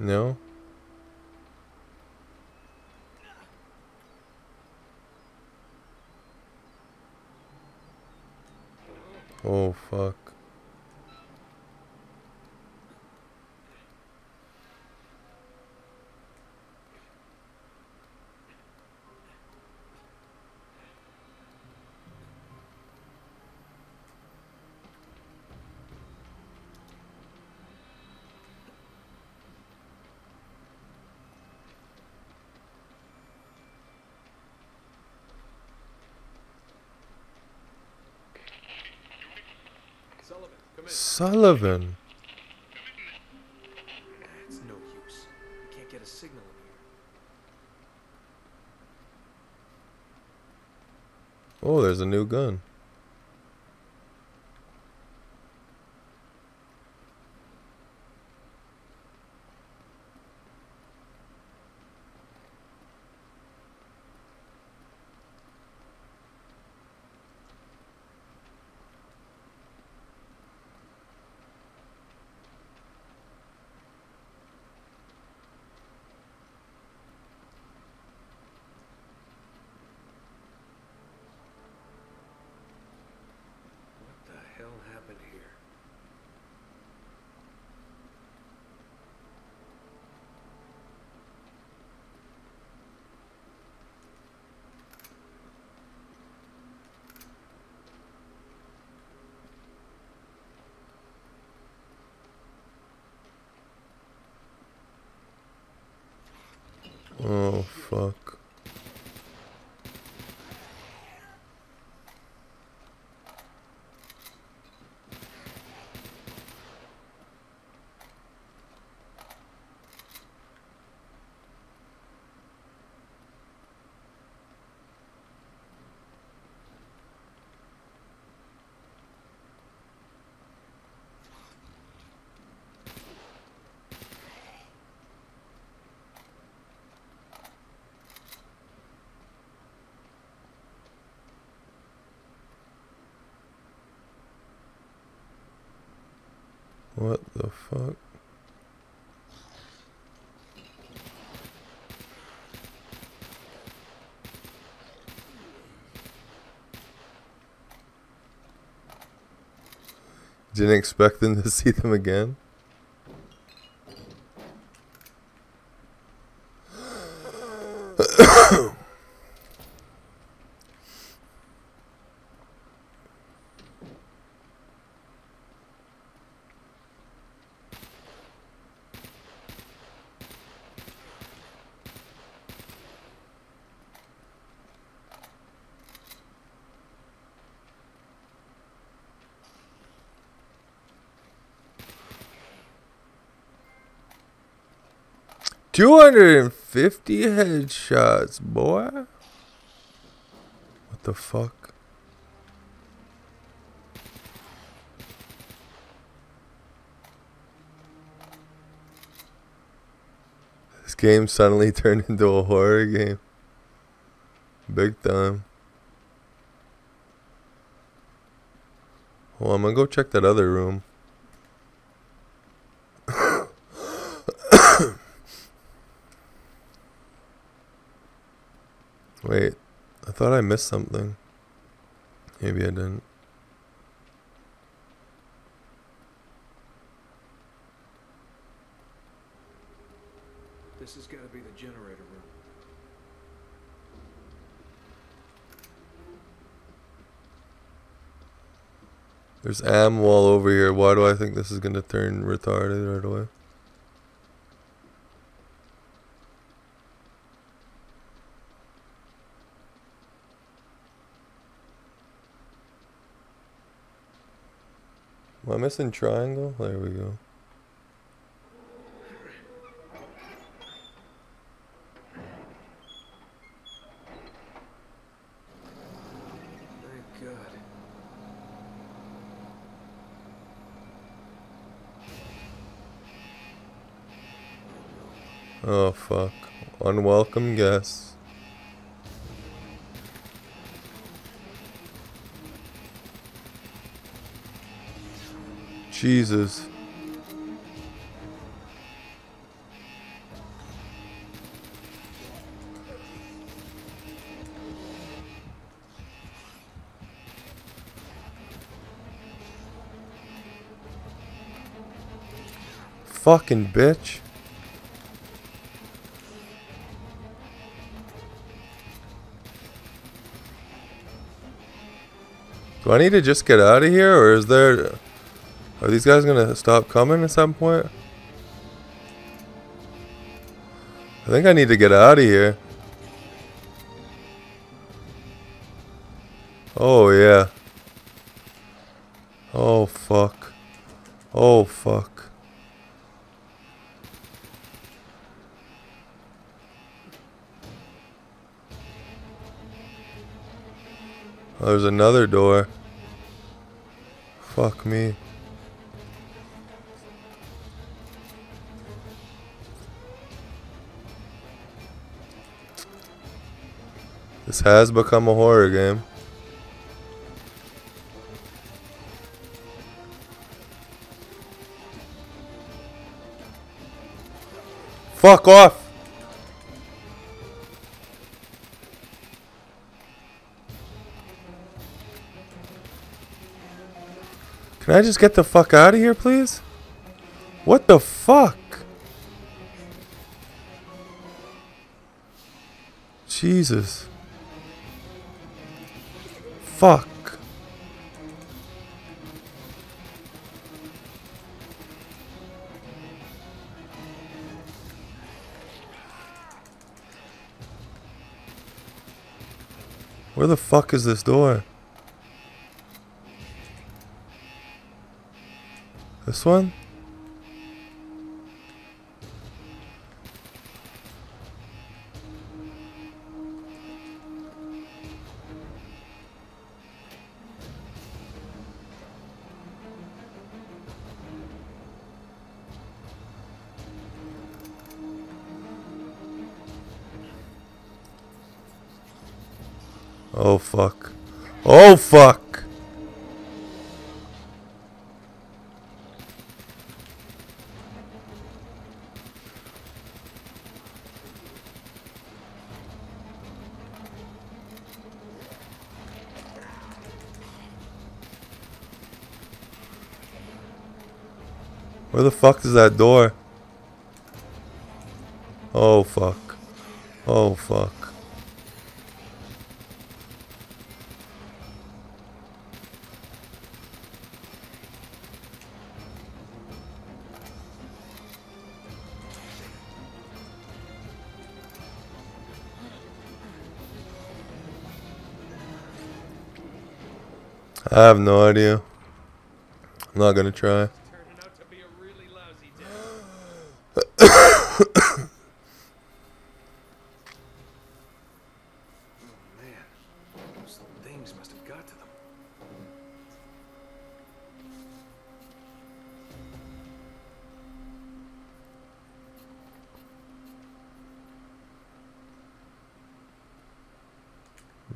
No? Oh, fuck. Sullivan, come in. Sullivan. It's no use. We can't get a signal in here. Oh, there's a new gun. What the fuck? Didn't expect them to see them again. Two hundred and fifty headshots, boy. What the fuck? This game suddenly turned into a horror game. Big time. Oh, well, I'm gonna go check that other room. Wait, I missed something. Maybe I didn't. This has got to be the generator room. There's am wall over here. Why do I think this is gonna turn retarded right away? I missing triangle? There we go. Oh fuck. Unwelcome guests. Jesus. Fucking bitch. Do I need to just get out of here, or is there... Are these guys gonna stop coming at some point? I think I need to get out of here. Oh, yeah. Oh, fuck. Oh, fuck. Oh, there's another door. Fuck me. This has become a horror game. Fuck off! Can I just get the fuck out of here, please? What the fuck? Jesus. Fuck. Where the fuck is this door? This one? Fuck is that door? Oh fuck. Oh fuck. I have no idea. I'm not gonna try. Turning out to be a really lousy day. oh man, those things must have got to them.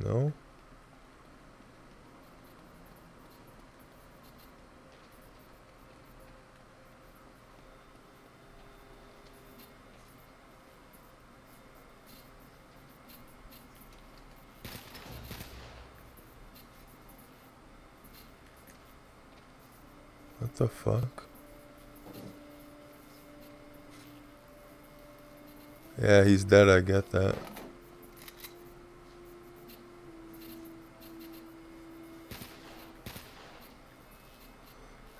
No? What the fuck? Yeah, he's dead, I get that.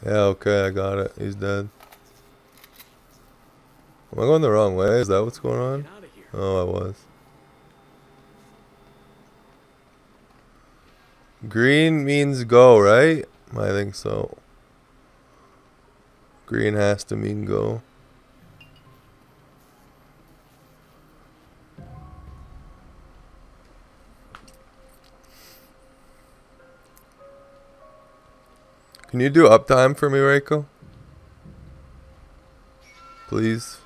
Yeah, okay, I got it. He's dead. Am I going the wrong way? Is that what's going on? Get out of here. Oh, I was. Green means go, right? I think so. Green has to mean go. Can you do uptime for me, Reiko? Please.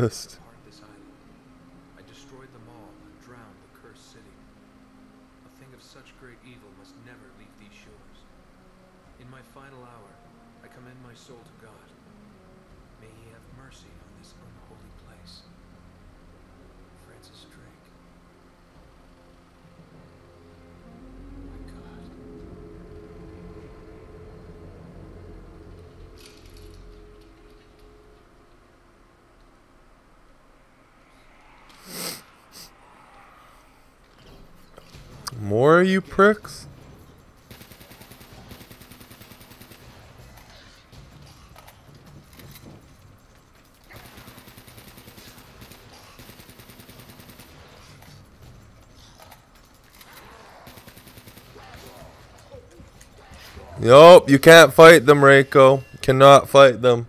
Breakfast. Depart this island. I destroyed them all and drowned the cursed city. A thing of such great evil must never leave these shores. In my final hour, I commend my soul to God. May He have mercy on this unholy place. Francis Drake. My God. More you pricks? Yup, you can't fight them, Reiko. Cannot fight them.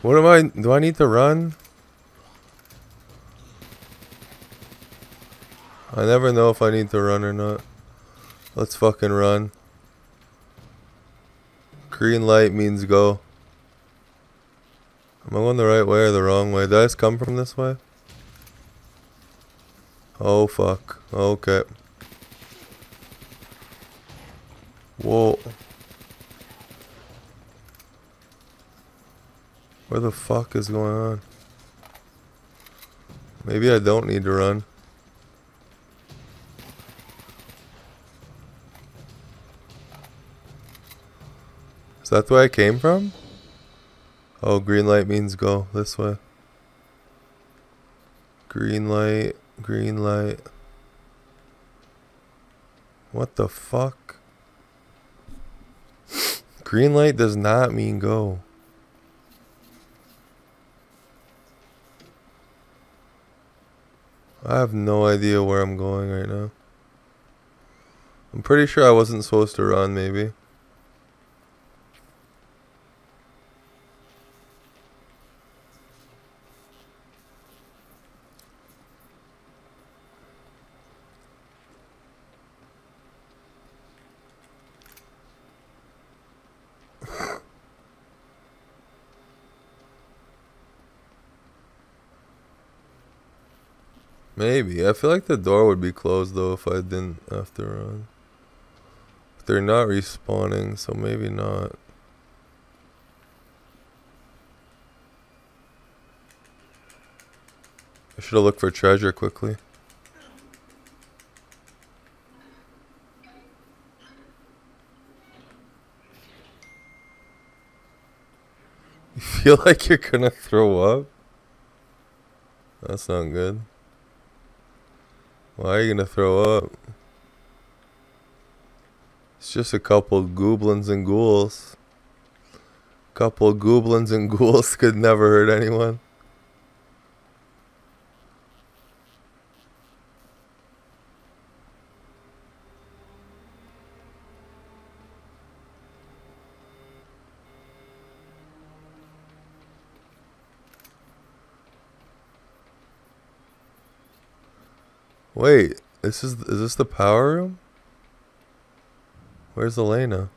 What am I? Do I need to run? I never know if I need to run or not. Let's fucking run. Green light means go. Am I going the right way or the wrong way? Did I just come from this way? Oh fuck. Okay. Whoa. Where the fuck is going on? Maybe I don't need to run. That way I came from? Oh, green light means go this way. Green light, green light. What the fuck? Green light does not mean go. I have no idea where I'm going right now. I'm pretty sure I wasn't supposed to run, maybe. Maybe. I feel like the door would be closed though if I didn't have to run. They're not respawning, so maybe not. I should have looked for treasure quickly. You feel like you're gonna throw up? That's not good. Why are you gonna throw up? It's just a couple goblins and ghouls. A Couple goblins and ghouls could never hurt anyone. Wait, this is is this the power room? Where's Elena?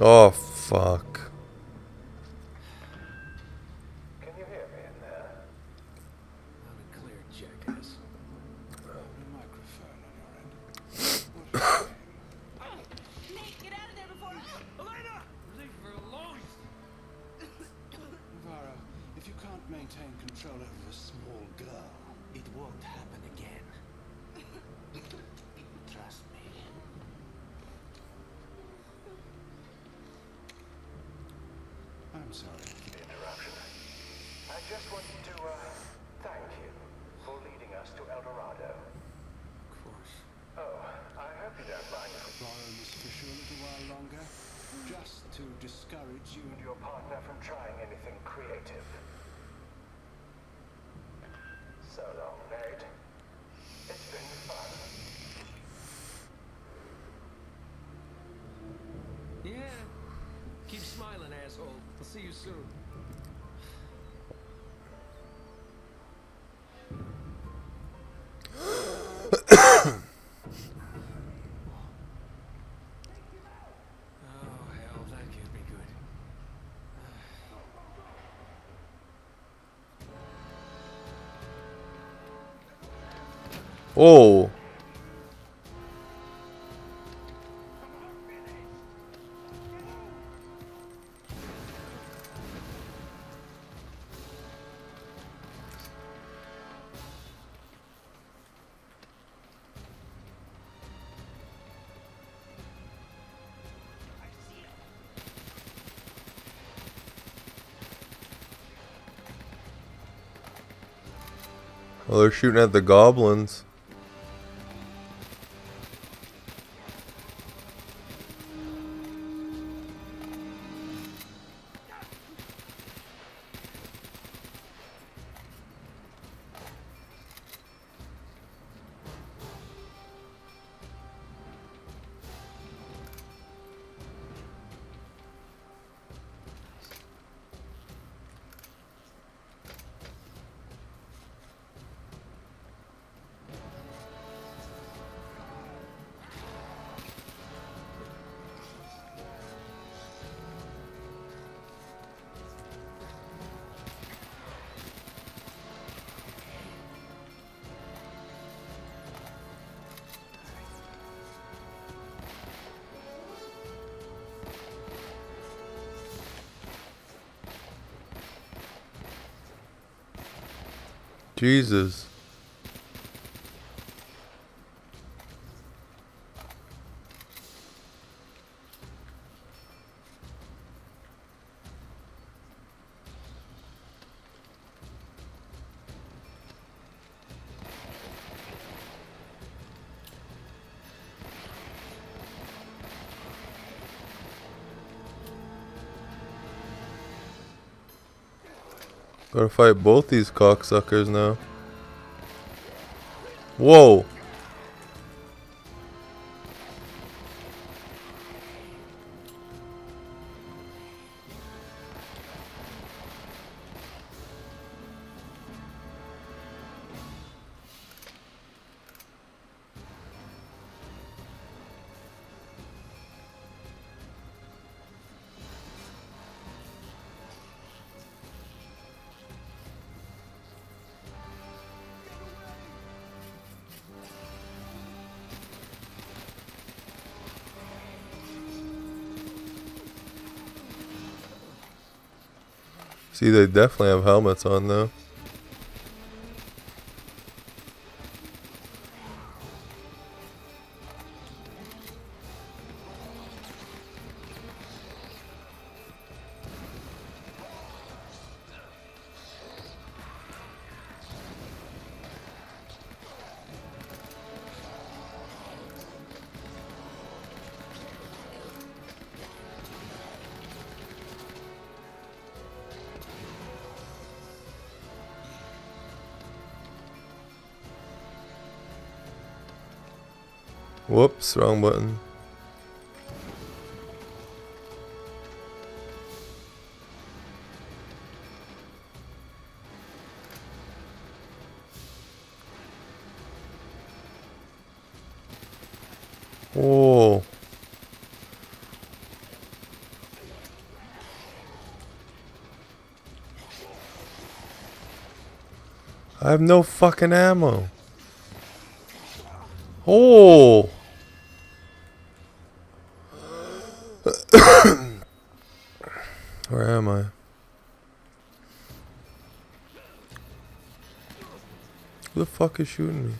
Oh fuck. Oh. Well, they're shooting at the goblins. Jesus. Gotta fight both these cocksuckers now. Whoa! Definitely have helmets on though. Wrong button. Oh. I have no fucking ammo. Oh. Fuck is shooting me?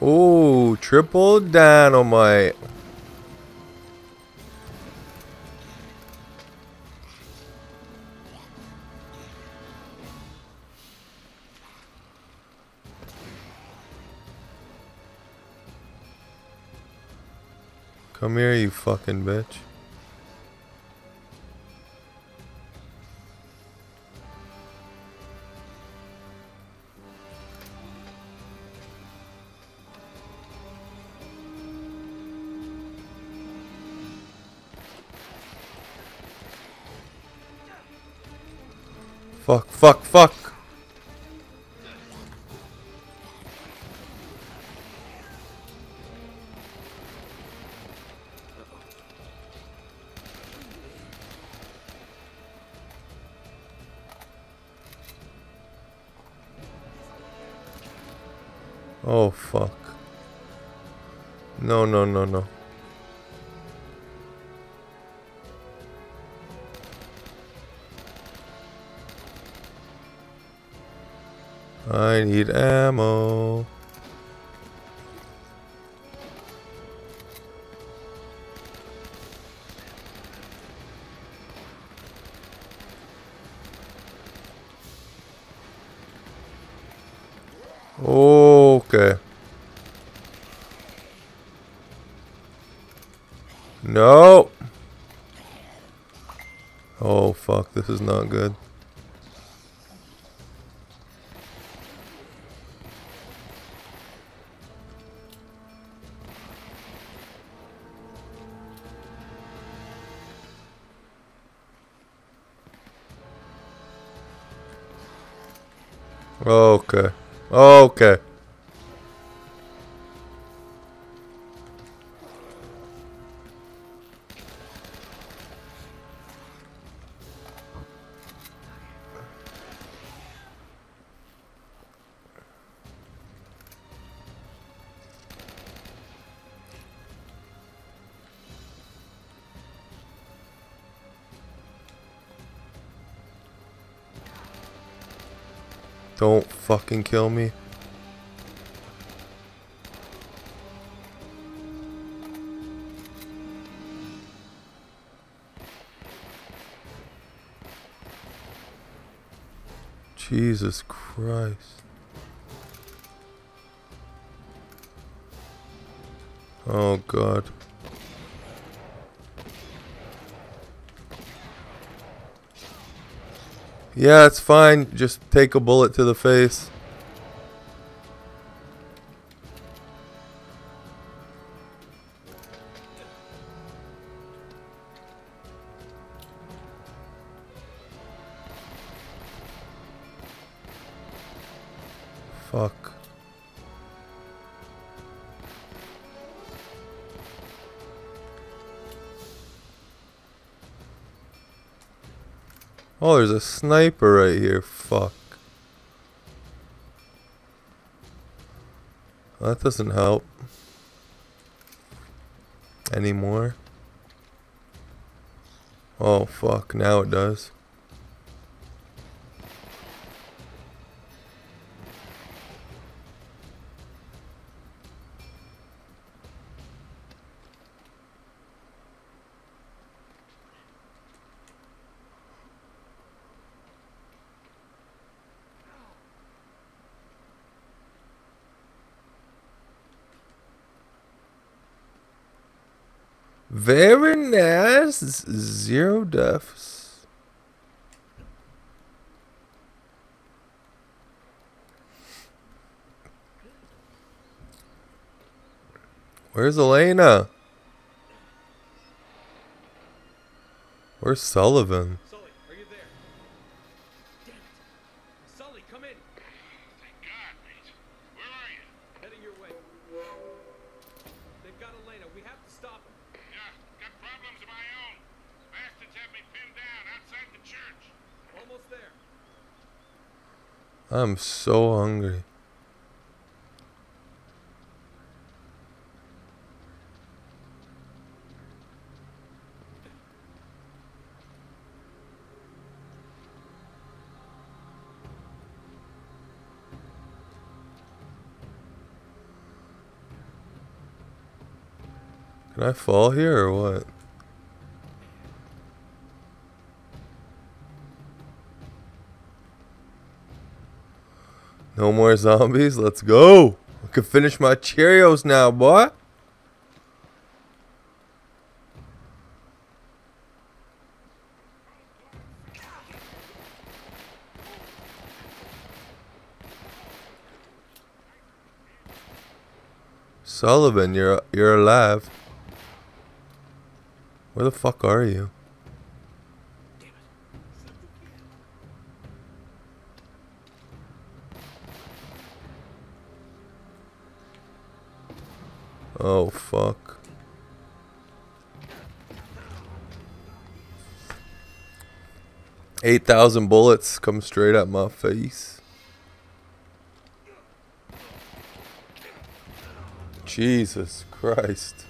Oh, triple dynamite. Come here, you fucking bitch. Fuck, fuck, fuck. Ammo. Kill me. Jesus Christ. Oh god. Yeah, it's fine. Just take a bullet to the face. A sniper right here. Fuck. That doesn't help. Anymore. Oh, fuck. Now it does. Where's Elena? Where's Sullivan? Sully, are you there? Damn it. Sully, come in. Thank God, mate. Where are you? Heading your way. They've got Elena. We have to stop them. Yeah, got problems of my own. Bastards have me pinned down outside the church. Almost there. I'm so hungry. Can I fall here or what? No more zombies. Let's go. I can finish my Cheerios now, boy. Sullivan, you're you're alive. Where the fuck are you? Oh fuck. Eight thousand bullets come straight at my face. Jesus Christ.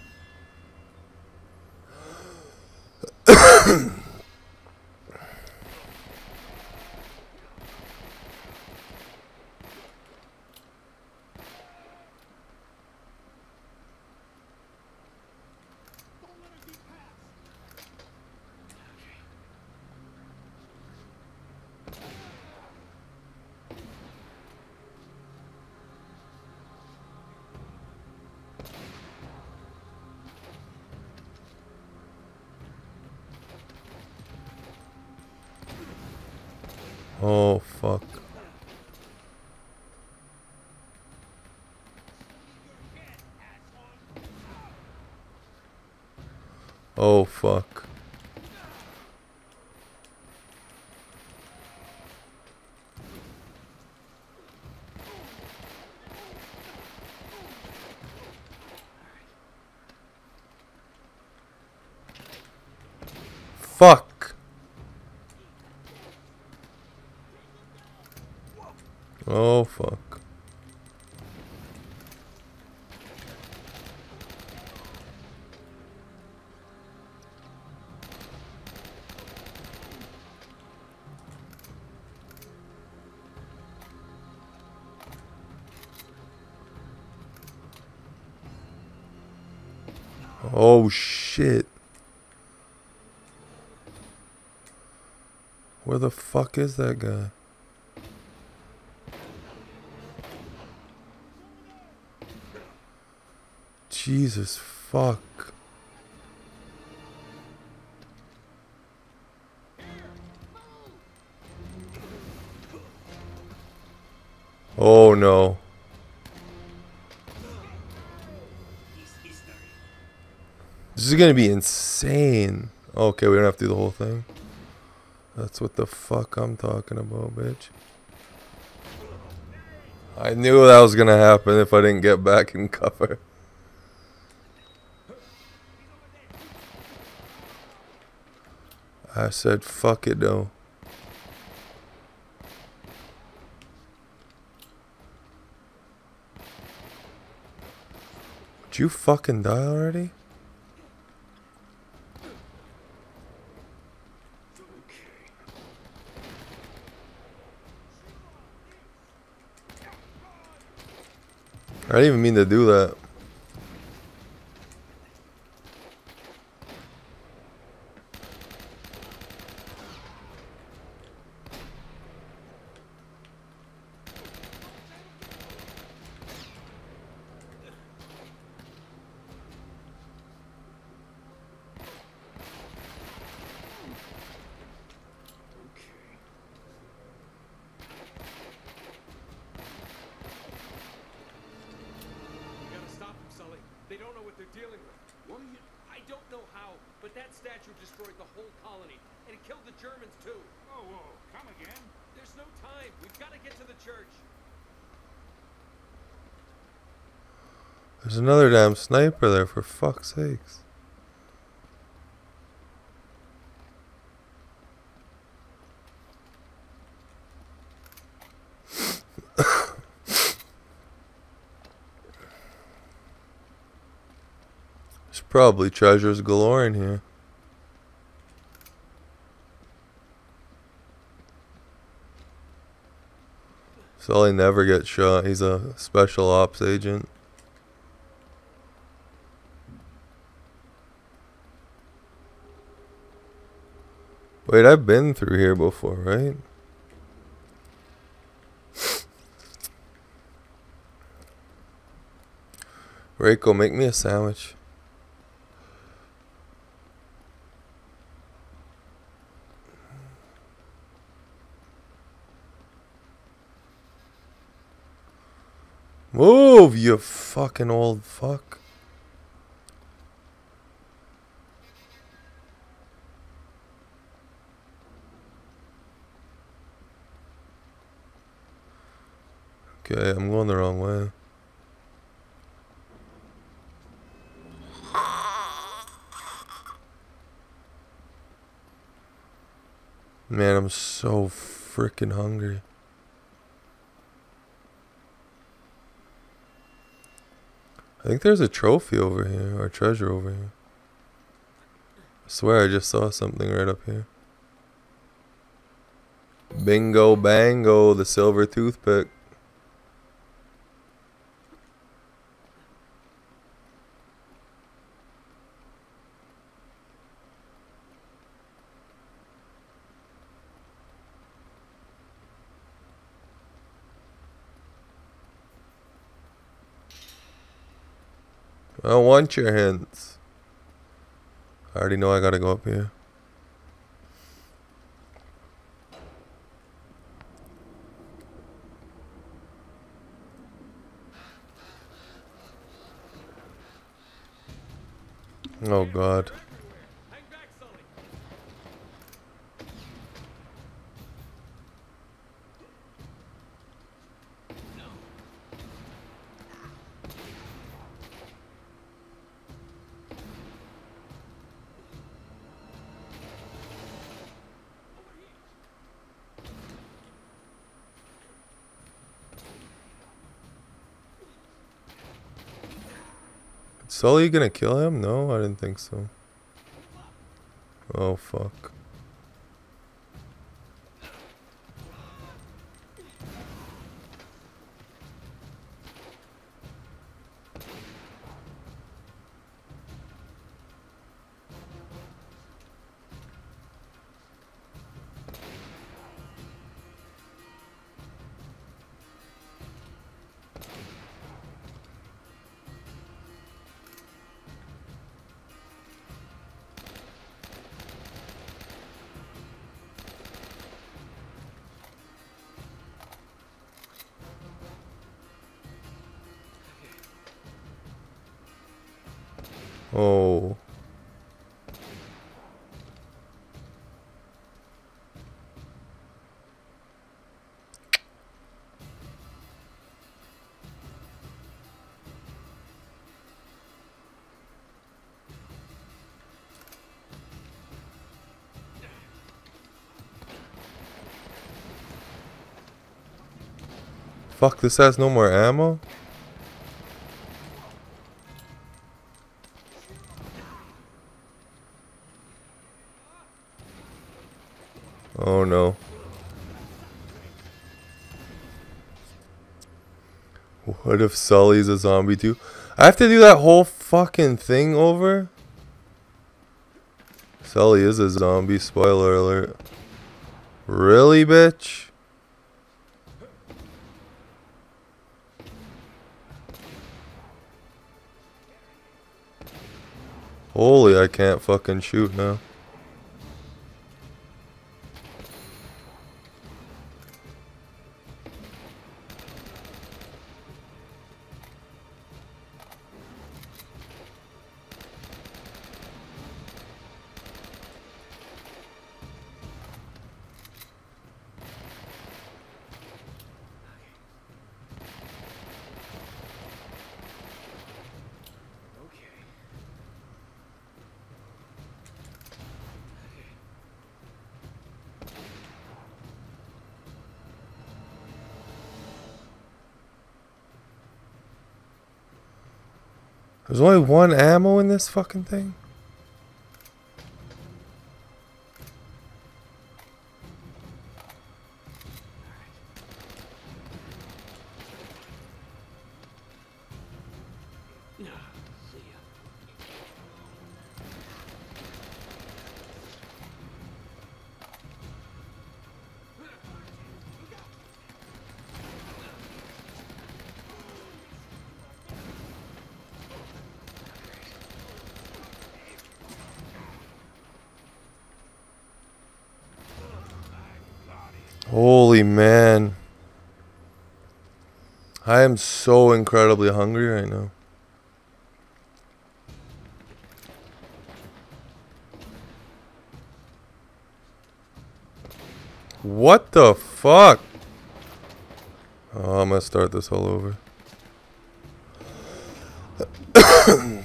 fuck is that guy? Jesus fuck. Oh no. This is gonna be insane. Okay, we don't have to do the whole thing. That's what the fuck I'm talking about, bitch. I knew that was gonna happen if I didn't get back in cover. I said fuck it though. Did you fucking die already? I didn't even mean to do that. You gotta stop them, Sully. They don't know what they're dealing with. What are you... I don't know how, but that statue destroyed the whole colony, and it killed the Germans too. Whoa, whoa, come again? There's no time. We've got to get to the church. There's another damn sniper there for fuck's sakes. There's probably treasures galore in here. Sully never gets shot. He's a special ops agent. Wait, I've been through here before, right? Reiko, make me a sandwich. Move, you fucking old fuck. Okay, I'm going the wrong way. Man, I'm so freaking hungry. I think there's a trophy over here, or treasure over here. I swear I just saw something right up here. Bingo bango, the silver toothpick. Don't want your hints. I already know I gotta go up here. Oh god. Sully gonna kill him? No, I didn't think so. Oh fuck. Fuck, this has no more ammo? Oh no. What if Sully's a zombie too? I have to do that whole fucking thing over? Sully is a zombie, spoiler alert. Really, bitch? I can't fucking shoot now. There's only one ammo in this fucking thing? Am so incredibly hungry right now. What the fuck? Oh, I'm gonna start this all over.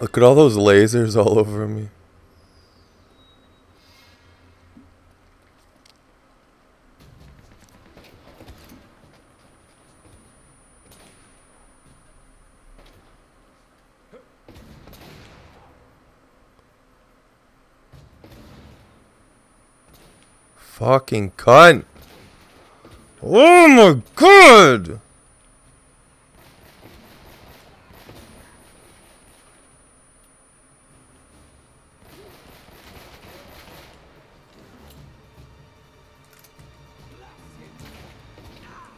Look at all those lasers all over me. Fucking cunt. Oh my god!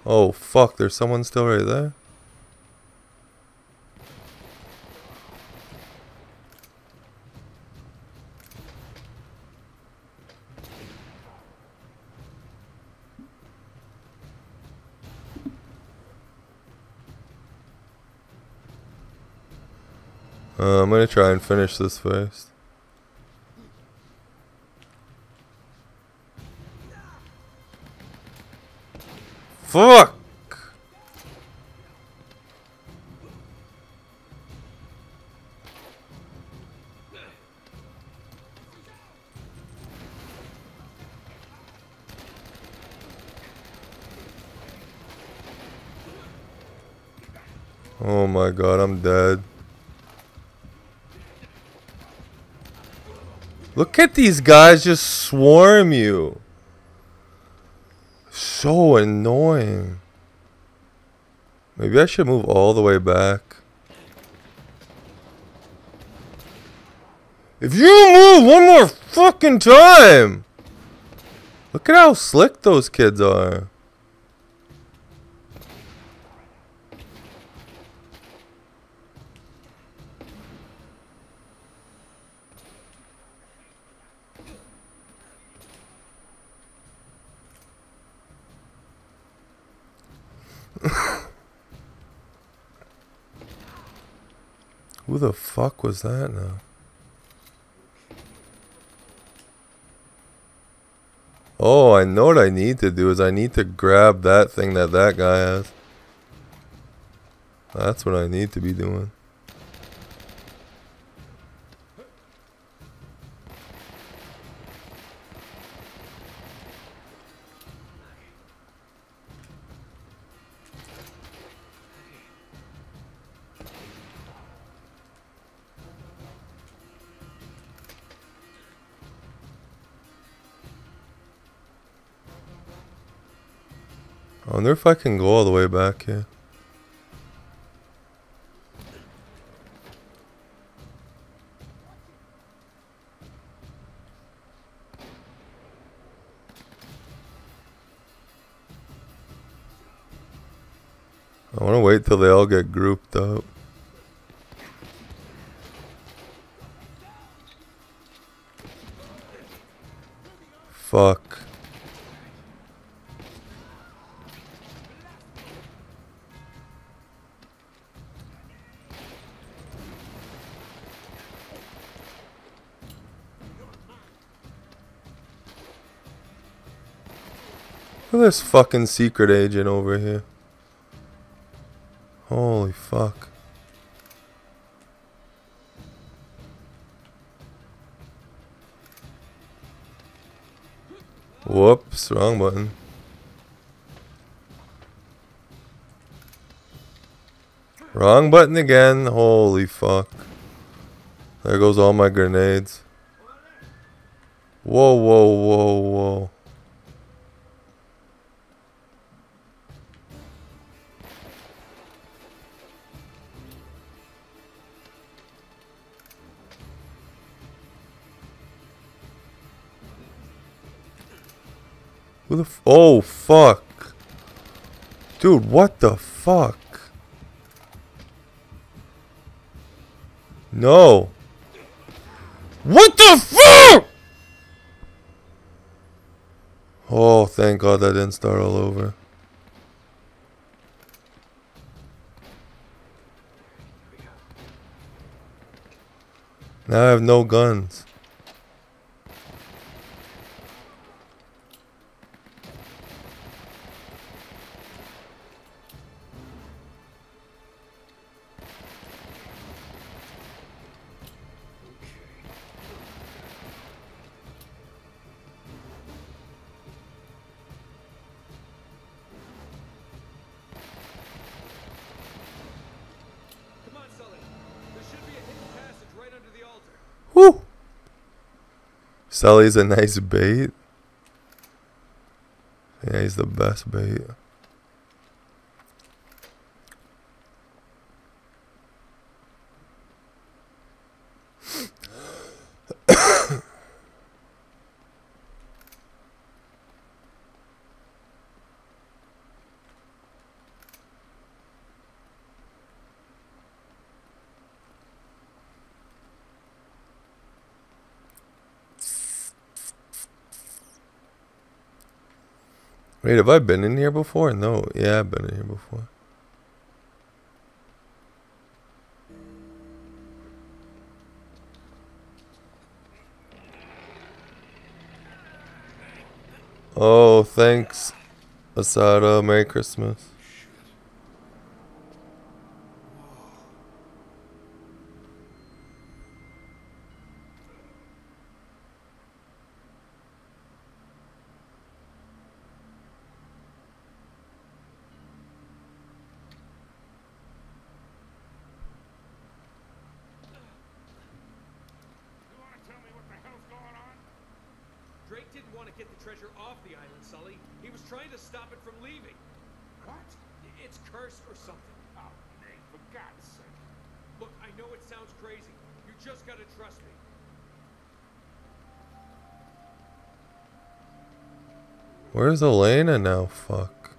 Oh fuck, there's someone still right there? Try and finish this first. These guys just swarm you. So annoying. Maybe I should move all the way back. If you move one more fucking time! Look at how slick those kids are. Was that now? Oh, I know what I need to do is I need to grab that thing that that guy has. That's what I need to be doing. If I can go all the way back here. I want to wait till they all get grouped up. At this fucking secret agent over here. Holy fuck. Whoops, wrong button. Wrong button again. Holy fuck. There goes all my grenades. Whoa, whoa, whoa, whoa. The f- Oh, fuck. Dude, what the fuck? No. What the fuck? Oh, thank God that didn't start all over. Now I have no guns. Sully's a nice bait. Yeah, he's the best bait. Have I been in here before? No. Yeah, I've been in here before. Oh, thanks, Asada. Merry Christmas. You want to tell me what the hell's going on? Drake didn't want to get the treasure off the island, Sully. He was trying to stop it from leaving. What? It's cursed or something. Oh, Nate, for God's sake. Look, I know it sounds crazy. You just gotta trust me. Where's Elena now? Fuck.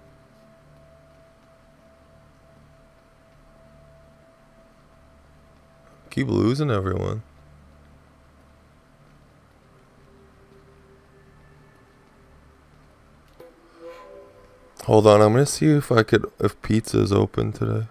Everyone. Hold on, I'm gonna see if I could if pizza is open today.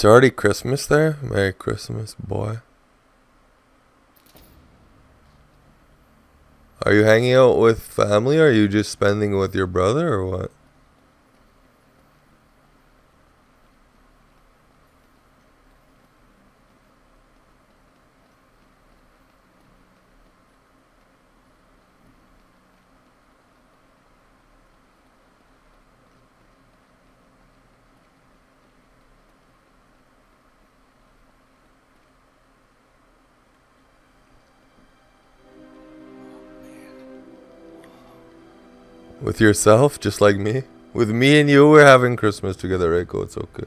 It's already Christmas there. Merry Christmas, boy. Are you hanging out with family? Or are you just spending with your brother or what? yourself, just like me. With me and you, we're having Christmas together, Reiko. It's okay.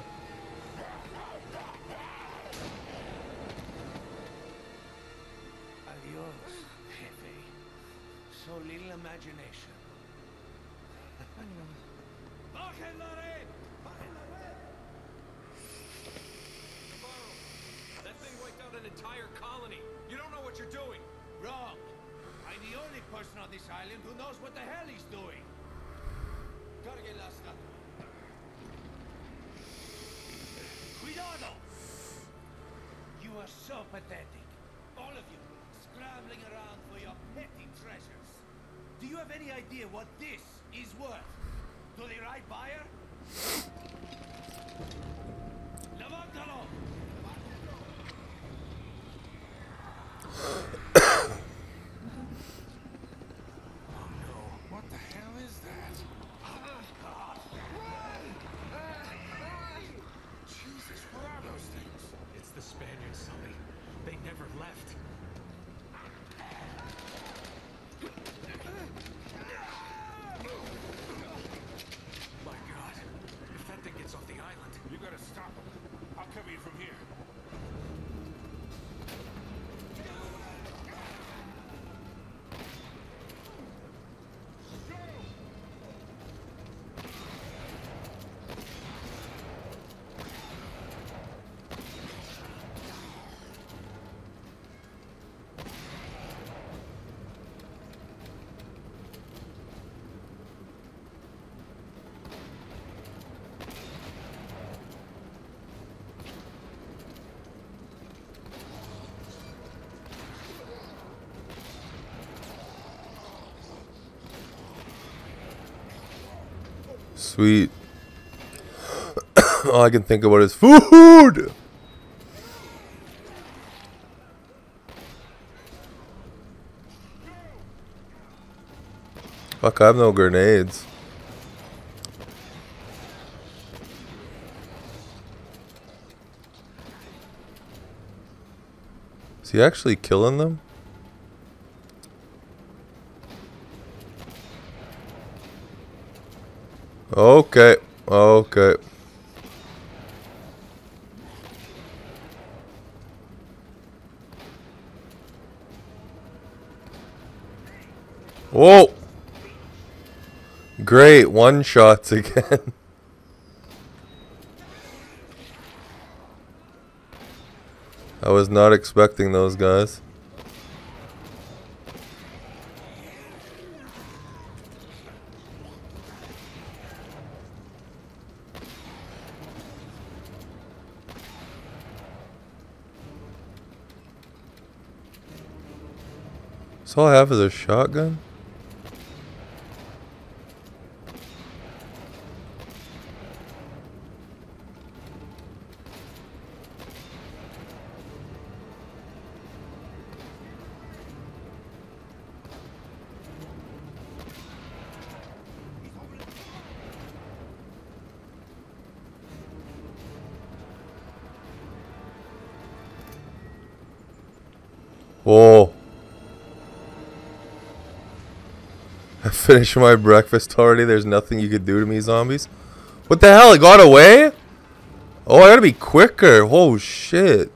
sweet. All I can think about is food! Fuck, I have no grenades. Is he actually killing them? Okay, okay. Whoa! Great, one shots again. I was not expecting those guys. That's all I have is a shotgun? I finished my breakfast already. There's nothing you could do to me, zombies. What the hell? It got away? Oh, I gotta be quicker. Oh, shit.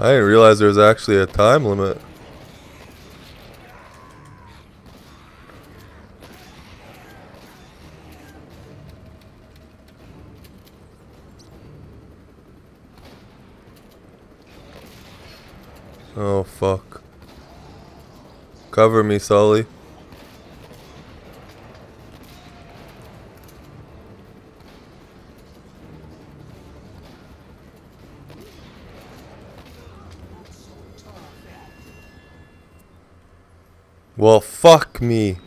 I didn't realize there was actually a time limit. Oh, fuck. Cover me, Sully. Well, fuck me.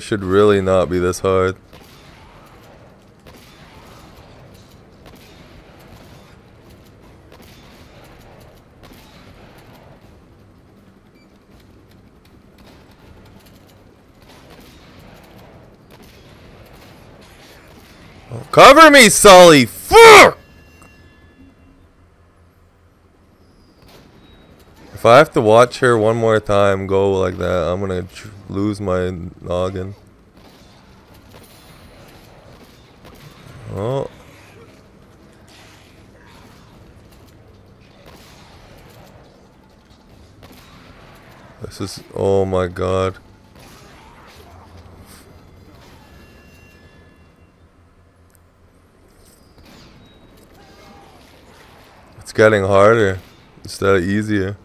This should really not be this hard. Cover me, Sully! Fuck! If I have to watch her one more time go like that, I'm gonna lose my noggin. Oh. This is, oh my god. It's getting harder instead of easier.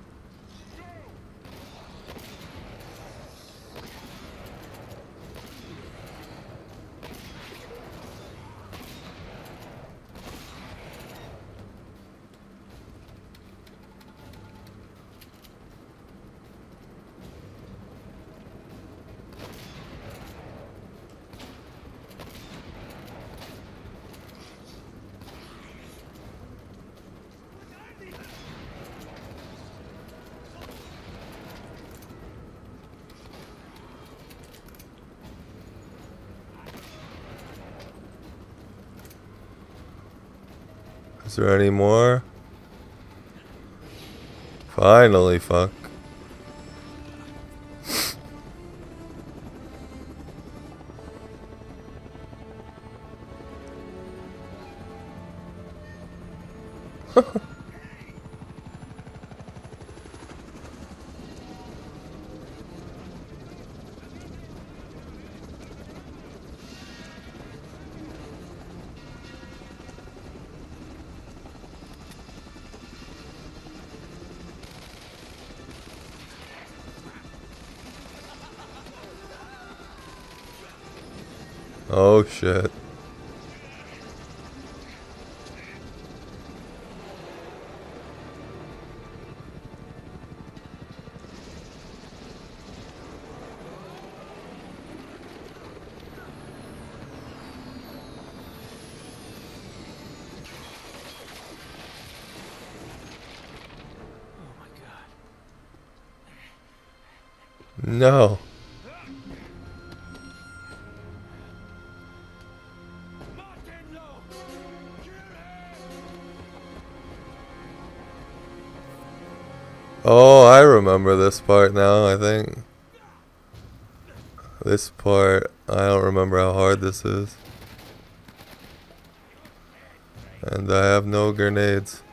Oh shit. This part now, I think. This part, I don't remember how hard this is. And I have no grenades.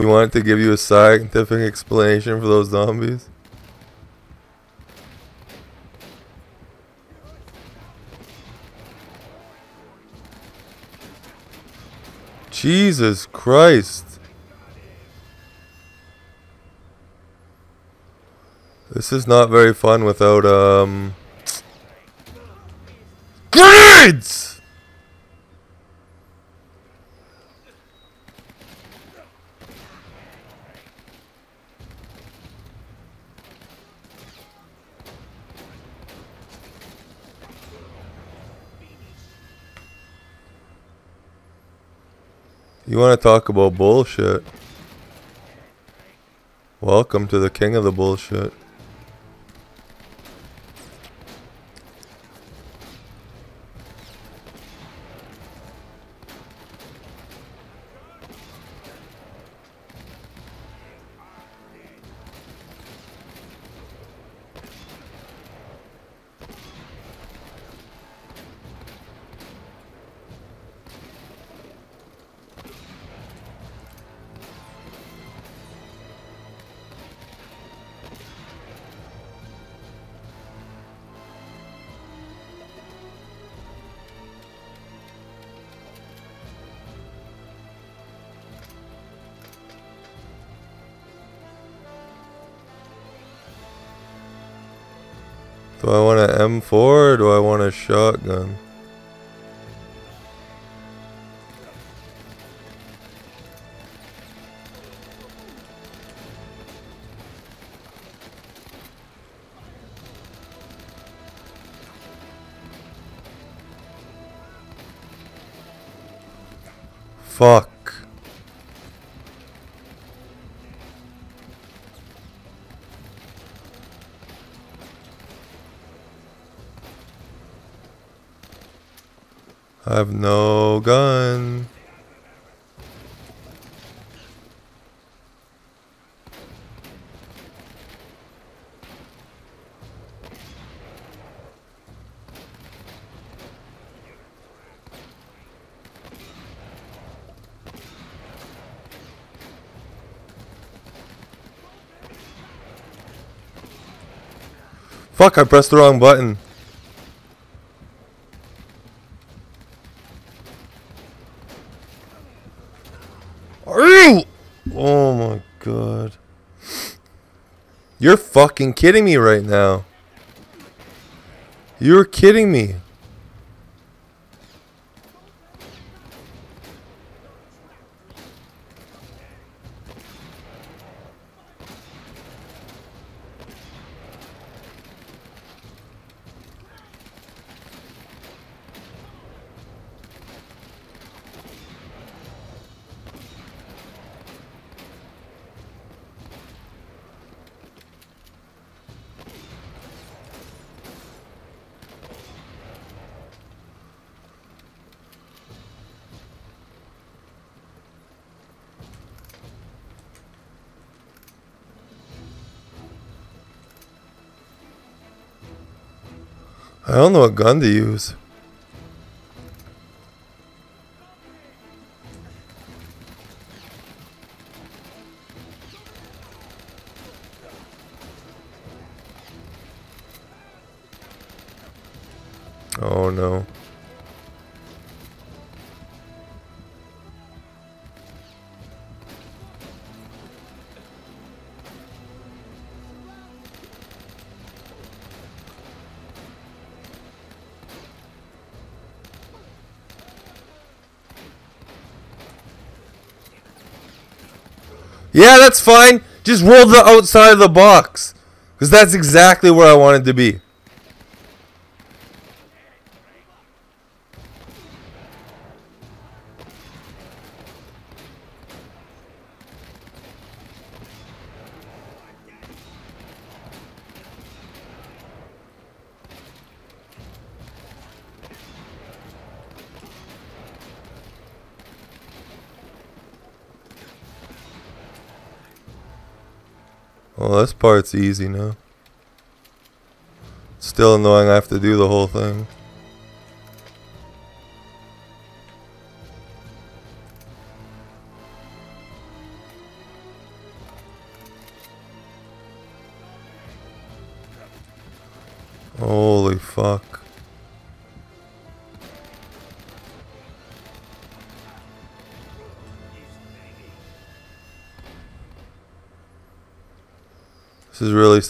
You want to give you a scientific explanation for those zombies? Jesus Christ. This is not very fun without, um... Grenades! You want to talk about bullshit? Welcome to the king of the bullshit. No gun. Fuck, I pressed the wrong button. Ew! Oh my god. You're fucking kidding me right now. You're kidding me. I don't know what gun to use. Yeah, that's fine. Just roll the outside of the box. Because that's exactly where I wanted to be. Well, this part's easy now. Still annoying I have to do the whole thing.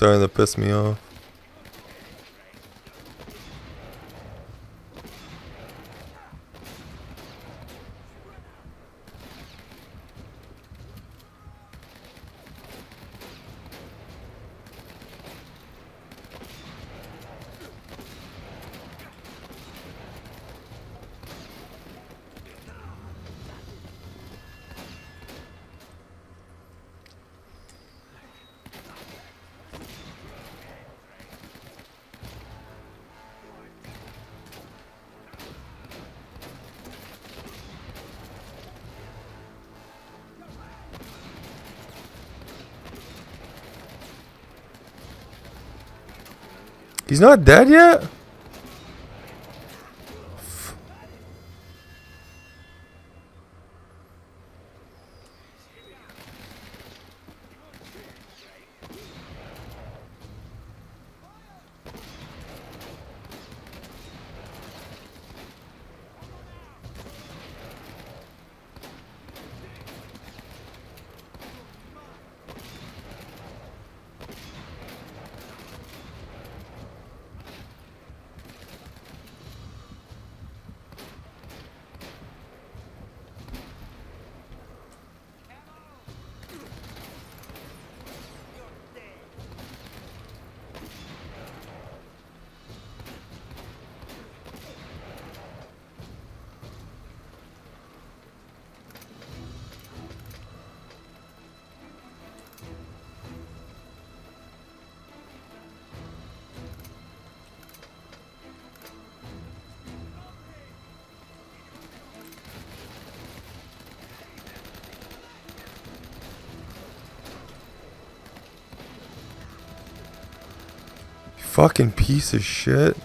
Starting to piss me off. He's not dead yet? Fucking piece of shit.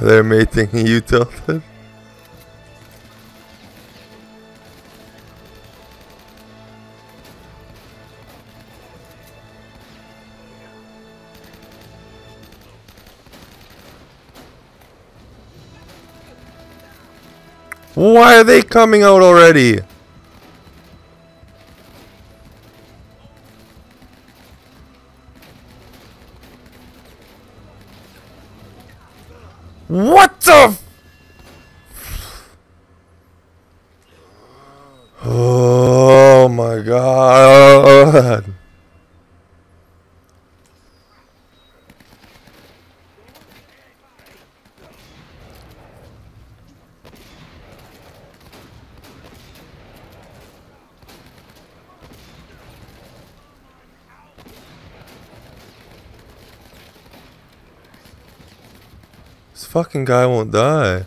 They're mating you tilted. Why are they coming out already? Fucking guy won't die.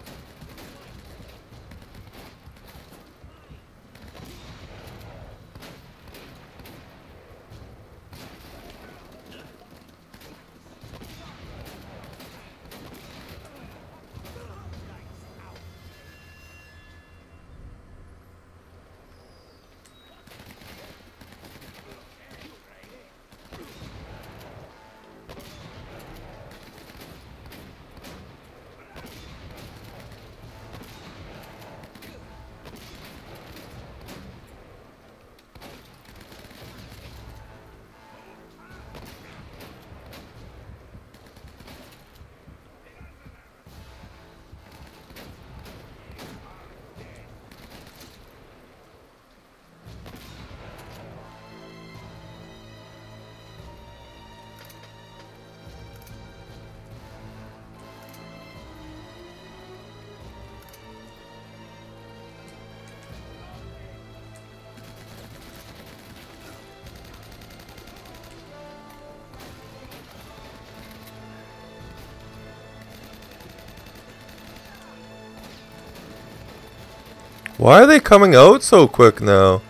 Why are they coming out so quick now?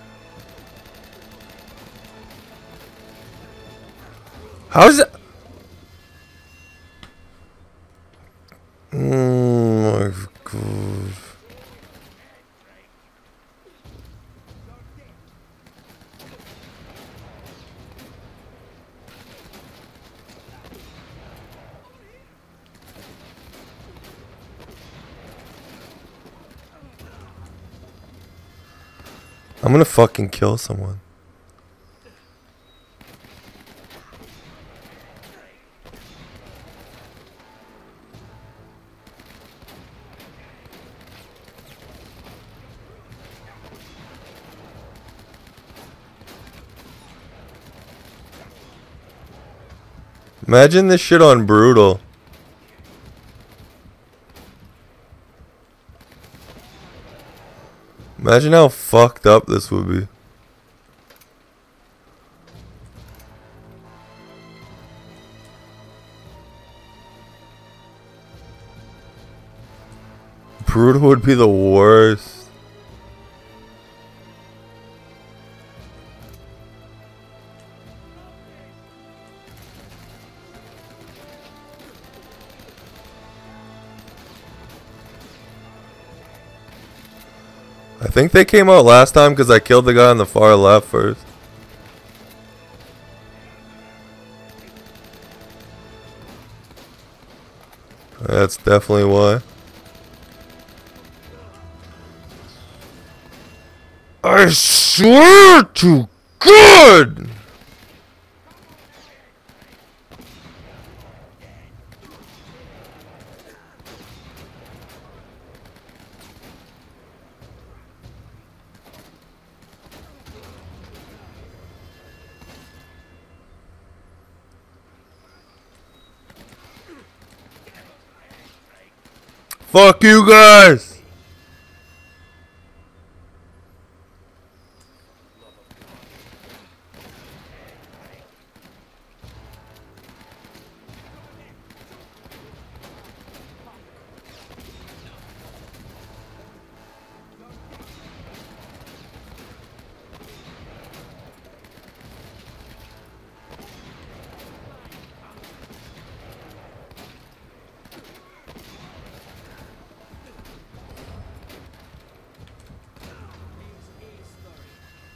How's it? Oh my god. I'm gonna fucking kill someone. Imagine this shit on brutal. Imagine how fucked up this would be. Brutal would be the worst. Think they came out last time because I killed the guy on the far left first. That's definitely why. I swear to God! Fuck you guys!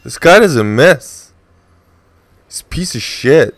This guy doesn't miss. He's a piece of shit.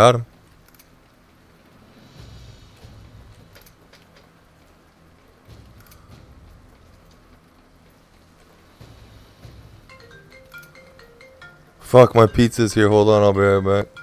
Got him. Fuck, my pizza's here. Hold on, I'll be right back.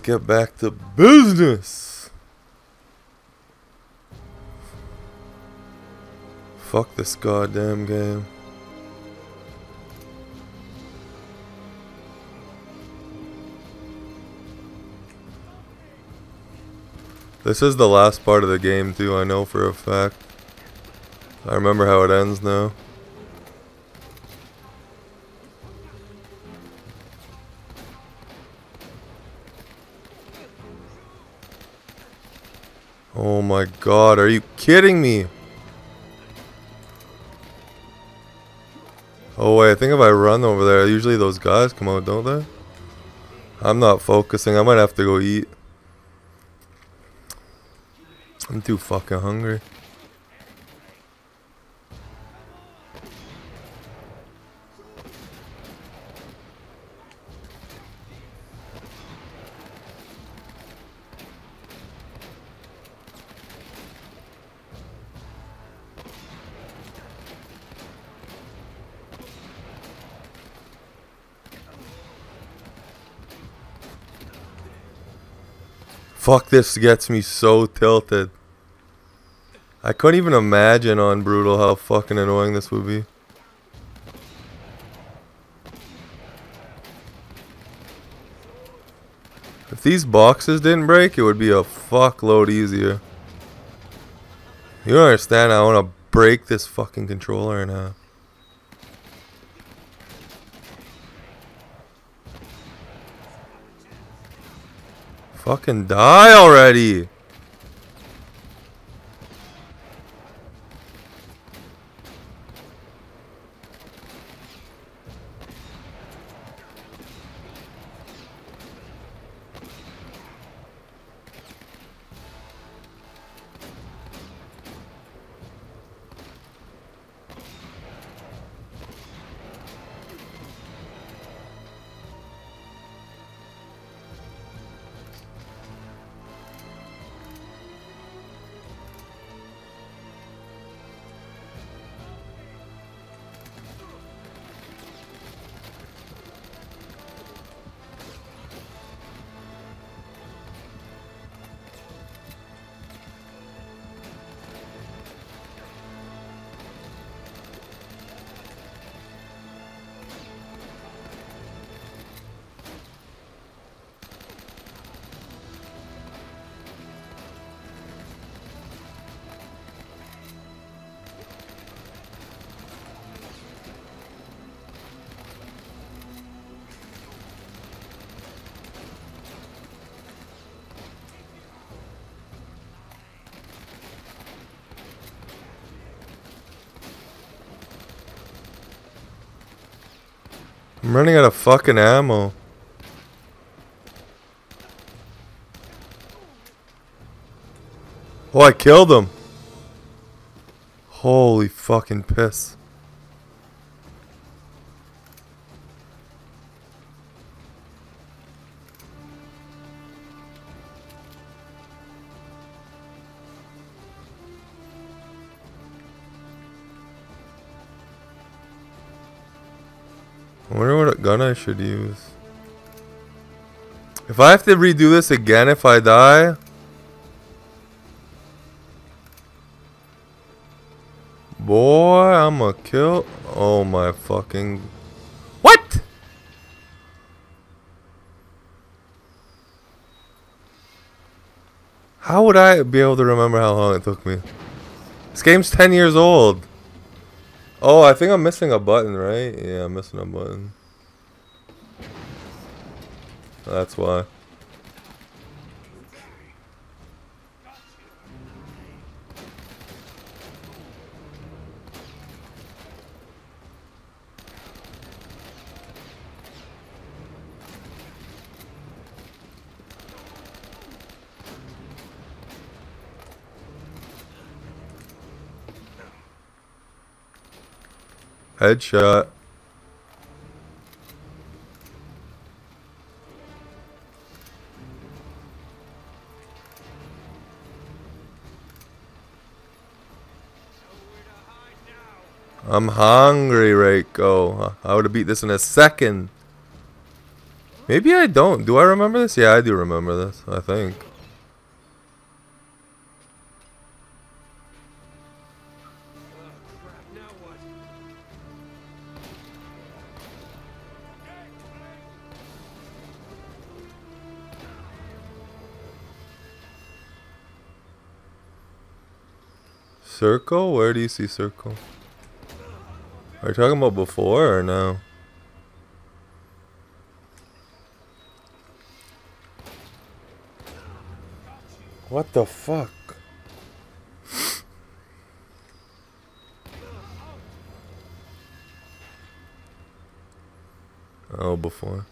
Let's get back to business. Fuck this goddamn game. This is the last part of the game too, I know for a fact. I remember how it ends now. God, are you kidding me? Oh wait, I think if I run over there, usually those guys come out, don't they? I'm not focusing, I might have to go eat. I'm too fucking hungry. Fuck, this gets me so tilted. I couldn't even imagine on Brutal how fucking annoying this would be. If these boxes didn't break, it would be a fuckload easier. You don't understand, I want to break this fucking controller in half. Fucking die already! Running out of fucking ammo. Oh, I killed him. Holy fucking piss. Gun I should use. If I have to redo this again if I die... Boy, I'm a kill... Oh my fucking... What?! How would I be able to remember how long it took me? This game's 10 years old. Oh, I think I'm missing a button, right? Yeah, I'm missing a button. That's why. Headshot. I'm hungry, Reiko. I would have beat this in a second. Maybe I don't. Do I remember this? Yeah, I do remember this. I think. Circle? Where do you see circle? Are you talking about before or now? What the fuck? Oh, before.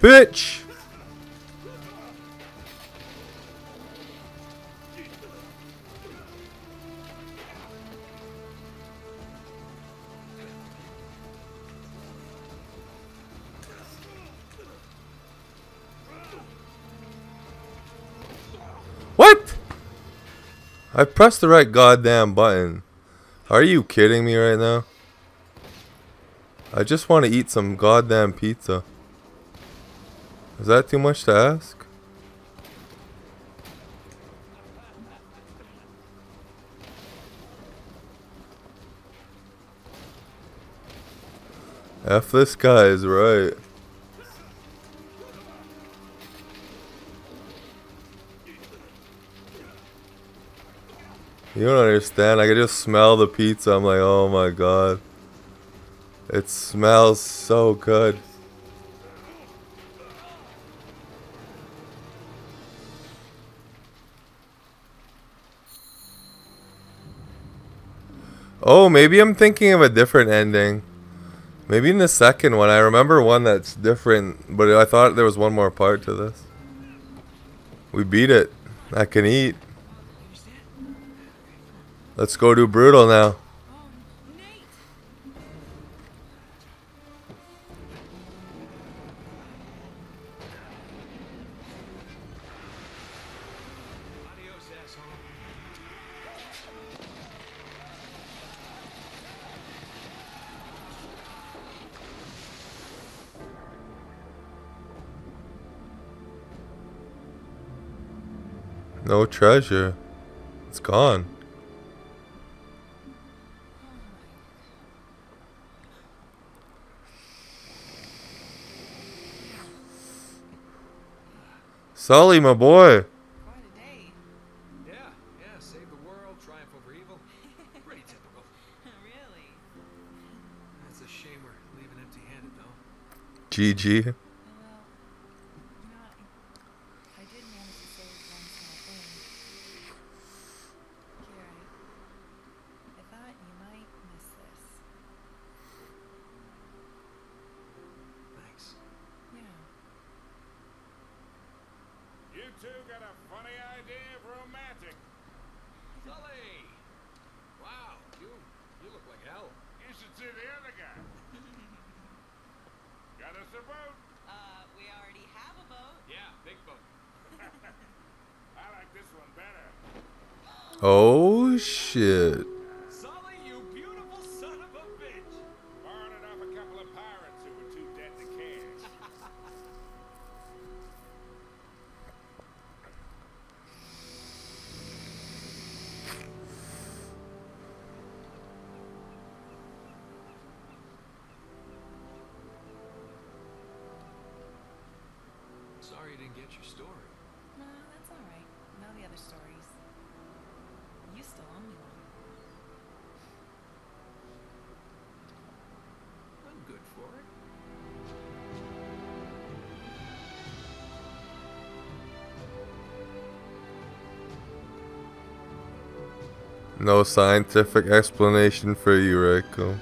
Bitch! What? I pressed the right goddamn button. Are you kidding me right now? I just want to eat some goddamn pizza. Is that too much to ask? F this guy is right. You don't understand. I can just smell the pizza. I'm like, oh my god. It smells so good. Oh, maybe I'm thinking of a different ending. Maybe in the second one. I remember one that's different, but I thought there was one more part to this. We beat it. I can eat. Let's go do brutal now. No treasure. It's gone. Sully, my boy. Quite a day. Yeah, yeah, save the world, triumph over evil. Pretty typical. really? That's a shame we're leaving empty handed, though. GG. Well, you know, I, I did manage to save one small thing. Here, I, I thought you might miss this. Thanks. Yeah. You two got a funny idea of romantic. Sully! Wow, you you look like hell. You should see the other guy. got us a boat. Uh, we already have a boat. Yeah, big boat. I like this one better. Oh shit. Scientific explanation for you, Reiko.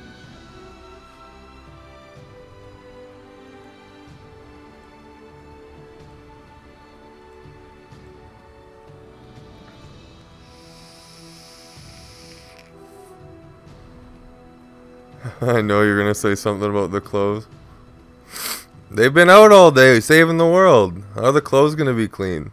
I know you're gonna say something about the clothes. They've been out all day saving the world. How are the clothes gonna be clean?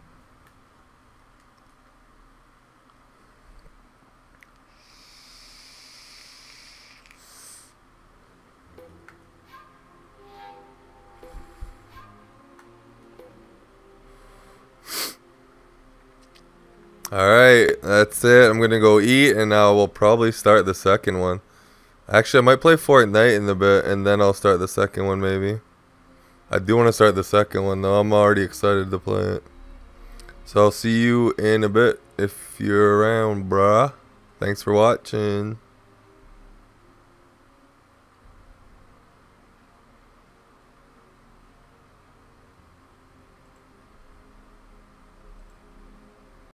Gonna go eat and I will probably start the second one. Actually, I might play Fortnite in a bit and then I'll start the second one maybe. I do want to start the second one though. I'm already excited to play it. So I'll see you in a bit if you're around, bruh. Thanks for watching.